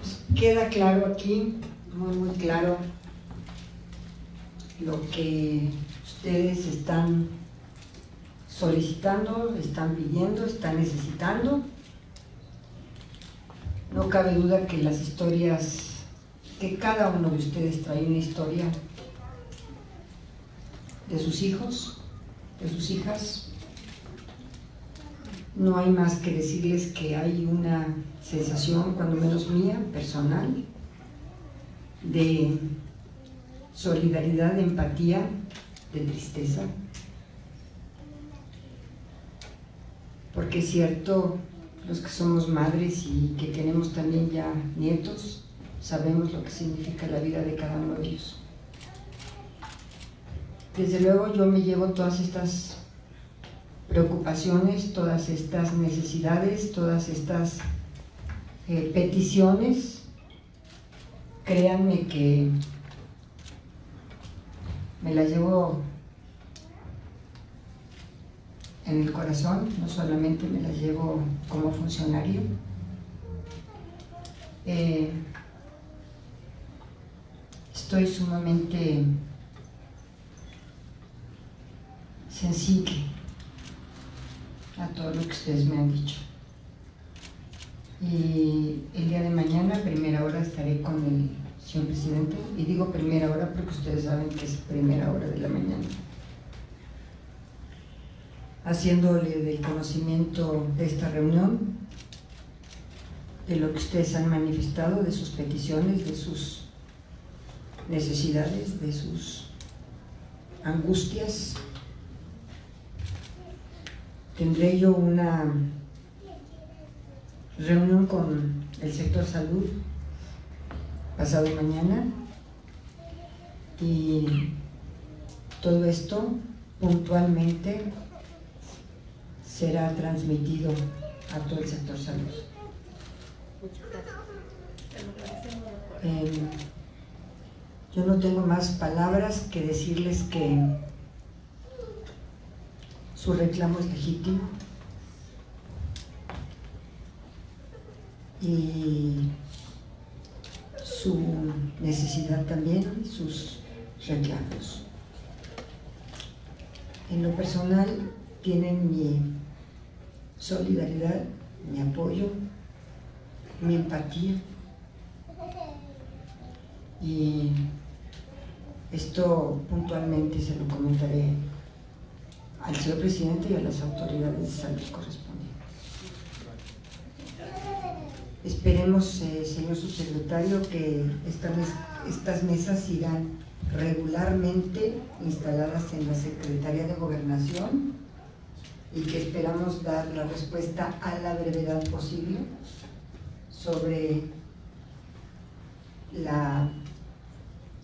pues queda claro aquí, muy, muy claro, lo que ustedes están solicitando, están pidiendo, están necesitando. No cabe duda que las historias, que cada uno de ustedes trae una historia de sus hijos, de sus hijas. No hay más que decirles que hay una sensación, cuando menos mía, personal, de solidaridad, de empatía, de tristeza. Porque es cierto, los que somos madres y que tenemos también ya nietos, sabemos lo que significa la vida de cada uno de ellos. Desde luego yo me llevo todas estas preocupaciones, todas estas necesidades, todas estas eh, peticiones. Créanme que me las llevo en el corazón, no solamente me las llevo como funcionario. Eh, estoy sumamente sensible a todo lo que ustedes me han dicho. Y el día de mañana, primera hora, estaré con el señor presidente. Y digo primera hora porque ustedes saben que es primera hora de la mañana haciéndole del conocimiento de esta reunión, de lo que ustedes han manifestado, de sus peticiones, de sus necesidades, de sus angustias. Tendré yo una reunión con el sector salud pasado mañana y todo esto puntualmente será transmitido a todo el sector salud. Eh, yo no tengo más palabras que decirles que su reclamo es legítimo y su necesidad también, sus reclamos. En lo personal tienen mi solidaridad, mi apoyo, mi empatía y esto puntualmente se lo comentaré al señor presidente y a las autoridades de salud correspondientes. Esperemos, eh, señor subsecretario, que estas mesas sigan regularmente instaladas en la Secretaría de Gobernación y que esperamos dar la respuesta a la brevedad posible sobre la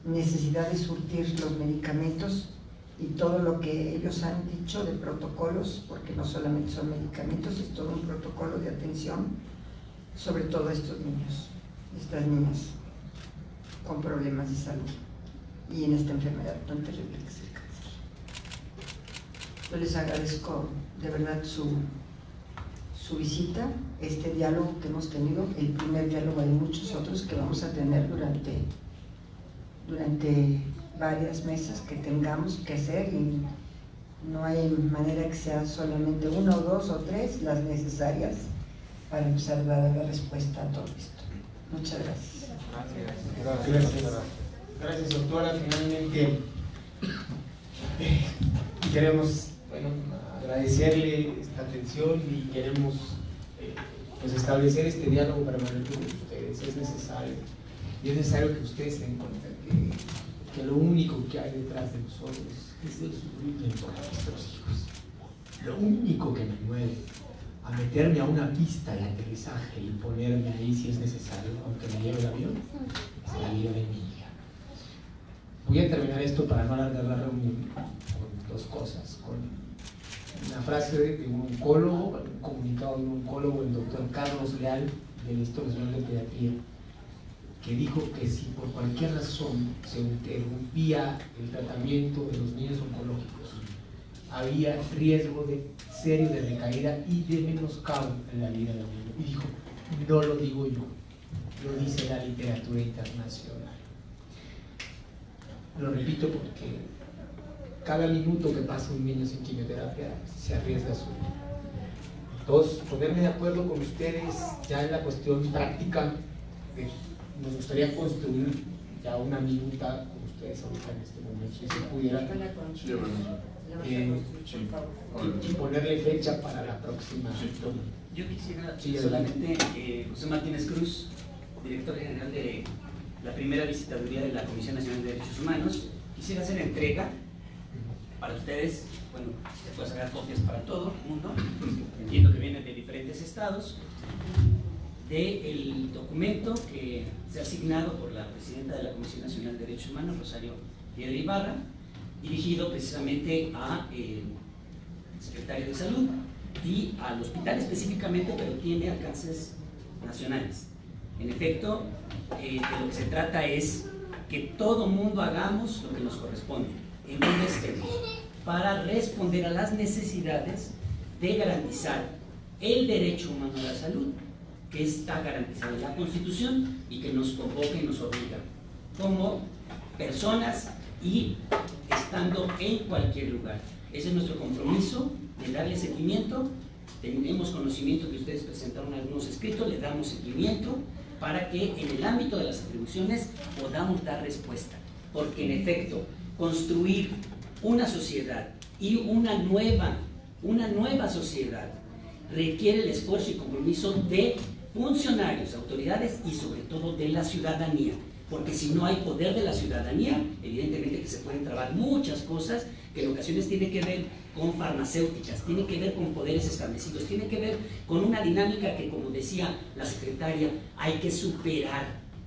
necesidad de surtir los medicamentos y todo lo que ellos han dicho de protocolos, porque no solamente son medicamentos, es todo un protocolo de atención sobre todo estos niños, estas niñas con problemas de salud y en esta enfermedad tan terrible que es el cáncer. Yo les agradezco de verdad su, su visita, este diálogo que hemos tenido, el primer diálogo de muchos otros que vamos a tener durante durante varias mesas que tengamos que hacer y no hay manera que sea solamente uno o dos o tres las necesarias para a dar la respuesta a todo esto. Muchas gracias. Gracias. Gracias, doctora. Finalmente eh, queremos bueno, agradecerle esta atención y queremos eh, pues establecer este diálogo permanente con ustedes. Es necesario. Y es necesario que ustedes se den cuenta que, lo único que hay detrás de nosotros es el sufrimiento de nuestros hijos. Lo único que me mueve a meterme a una pista de aterrizaje y ponerme ahí si es necesario, aunque me lleve el avión, es la vida de mi hija. Voy a terminar esto para no alargar la reunión con dos cosas, con una frase de un oncólogo, un comunicado de un oncólogo, el doctor Carlos Leal, del Instituto Nacional de Pediatría, que dijo que si por cualquier razón se interrumpía el tratamiento de los niños oncológicos, había riesgo de serio de recaída y de menoscabo en la vida del niño. Y dijo, no lo digo yo, lo dice la literatura internacional. Lo repito porque cada minuto que pasa un niño sin quimioterapia se arriesga su vida. Entonces, ponerme de acuerdo con ustedes ya en la cuestión práctica de nos gustaría construir ya una minuta con ustedes ahorita en este momento, si se pudiera. Eh, y ponerle fecha para la próxima. Yo quisiera solamente, eh, José Martínez Cruz, director general de la primera visitaduría de la Comisión Nacional de Derechos Humanos, quisiera hacer entrega para ustedes, bueno, se puede sacar copias para todo el mundo, entiendo que vienen de diferentes estados, del documento que se ha asignado por la presidenta de la Comisión Nacional de Derechos Humanos, Rosario Piedra Ibarra, dirigido precisamente al eh, secretario de Salud y al hospital específicamente, pero tiene alcances nacionales. En efecto, eh, de lo que se trata es que todo mundo hagamos lo que nos corresponde, en donde estemos, para responder a las necesidades de garantizar el derecho humano a la salud que está garantizado en la Constitución y que nos convoca y nos obliga como personas y estando en cualquier lugar. Ese es nuestro compromiso de darle seguimiento. Tenemos conocimiento que ustedes presentaron algunos escritos, le damos seguimiento para que en el ámbito de las atribuciones podamos dar respuesta. Porque en efecto, construir una sociedad y una nueva Una nueva sociedad requiere el esfuerzo y compromiso de funcionarios, autoridades y sobre todo de la ciudadanía. Porque si no hay poder de la ciudadanía, evidentemente que se pueden trabar muchas cosas que en ocasiones tienen que ver con farmacéuticas, tiene que ver con poderes establecidos, tiene que ver con una dinámica que, como decía la secretaria, hay que superar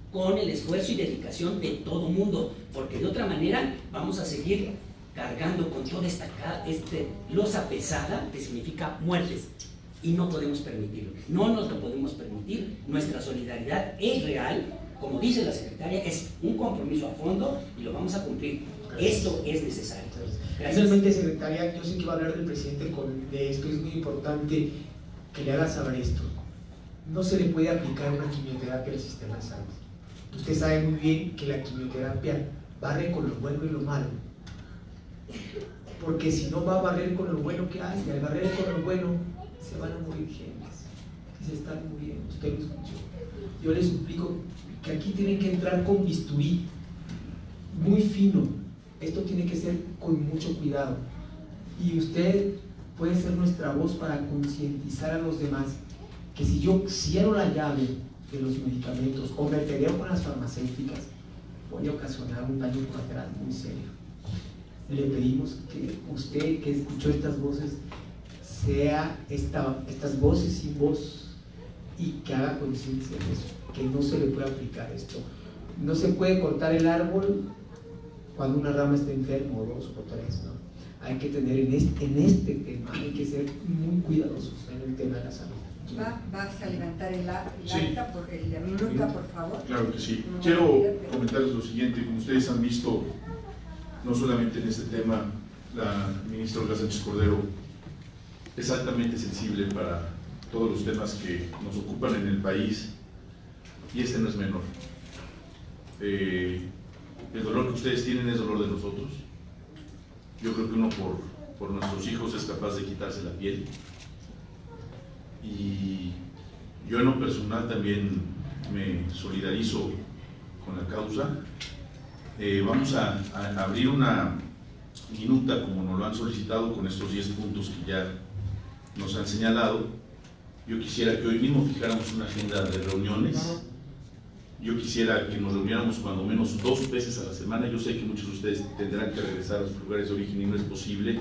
con el esfuerzo y dedicación de todo mundo, porque de otra manera vamos a seguir cargando con toda esta este, losa pesada que significa muertes y no podemos permitirlo. No nos lo podemos permitir. Nuestra solidaridad es real, como dice la secretaria, es un compromiso a fondo y lo vamos a cumplir. Esto es necesario. Finalmente, secretaria, yo sé que va a hablar del presidente de esto, es muy importante que le haga saber esto. No se le puede aplicar una quimioterapia al sistema de salud. Usted sabe muy bien que la quimioterapia barre con lo bueno y lo malo. Porque si no va a barrer con lo bueno que hay, y al barrer con lo bueno, se van a morir gentes. Se están muriendo, usted lo escuchó. Yo les suplico que aquí tienen que entrar con bisturí, muy fino. Esto tiene que ser con mucho cuidado. Y usted puede ser nuestra voz para concientizar a los demás que si yo cierro la llave de los medicamentos o me peleo con las farmacéuticas, voy a ocasionar un daño colateral muy serio. Le pedimos que usted que escuchó estas voces sea esta, estas voces sin voz y que haga conciencia de eso, que no se le puede aplicar esto. No se puede cortar el árbol cuando una rama está enfermo, o dos o tres, ¿no? Hay que tener en este, en este tema, hay que ser muy cuidadosos en el tema de la salud. Va, vas a levantar el, acta, por, el, la minuta, por favor. Claro que sí. Quiero comentarles lo siguiente, como ustedes han visto, no solamente en este tema, la ministra Olga Sánchez Cordero es altamente sensible para todos los temas que nos ocupan en el país y este no es menor. Eh, el dolor que ustedes tienen es dolor de nosotros. Yo creo que uno por, por nuestros hijos es capaz de quitarse la piel. Y yo en lo personal también me solidarizo con la causa. Eh, vamos a, a, abrir una minuta, como nos lo han solicitado, con estos 10 puntos que ya nos han señalado. Yo quisiera que hoy mismo fijáramos una agenda de reuniones. Yo quisiera que nos reuniéramos cuando menos dos veces a la semana. Yo sé que muchos de ustedes tendrán que regresar a sus lugares de origen y no es posible,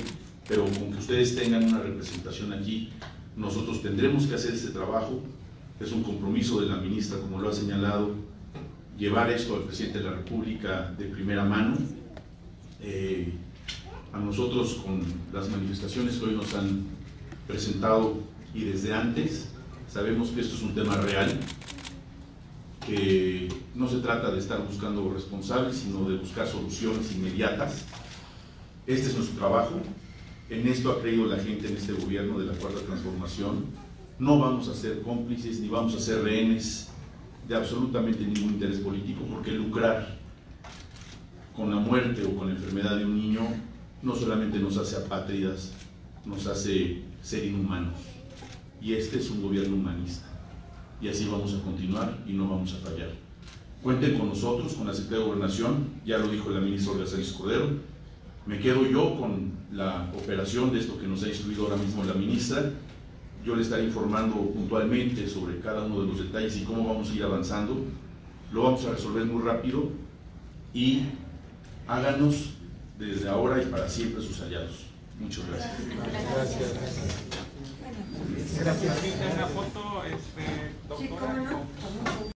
pero con que ustedes tengan una representación aquí, nosotros tendremos que hacer este trabajo. Es un compromiso de la ministra, como lo ha señalado, llevar esto al presidente de la República de primera mano. Eh, a nosotros, con las manifestaciones que hoy nos han presentado y desde antes, sabemos que esto es un tema real, que no se trata de estar buscando responsables, sino de buscar soluciones inmediatas. Este es nuestro trabajo, en esto ha creído la gente en este gobierno de la Cuarta Transformación. No vamos a ser cómplices ni vamos a ser rehenes de absolutamente ningún interés político, porque lucrar con la muerte o con la enfermedad de un niño no solamente nos hace apátridas, nos hace ser inhumanos. Y este es un gobierno humanista. Y así vamos a continuar y no vamos a fallar. Cuenten con nosotros, con la Secretaría de Gobernación, ya lo dijo la ministra Olga Sánchez Cordero. Me quedo yo con la operación de esto que nos ha instruido ahora mismo la ministra. Yo le estaré informando puntualmente sobre cada uno de los detalles y cómo vamos a ir avanzando. Lo vamos a resolver muy rápido y háganos desde ahora y para siempre sus aliados. Muchas gracias. Gracias. Gracias. Gracias. foto, este, doctora? Sí, cómo no.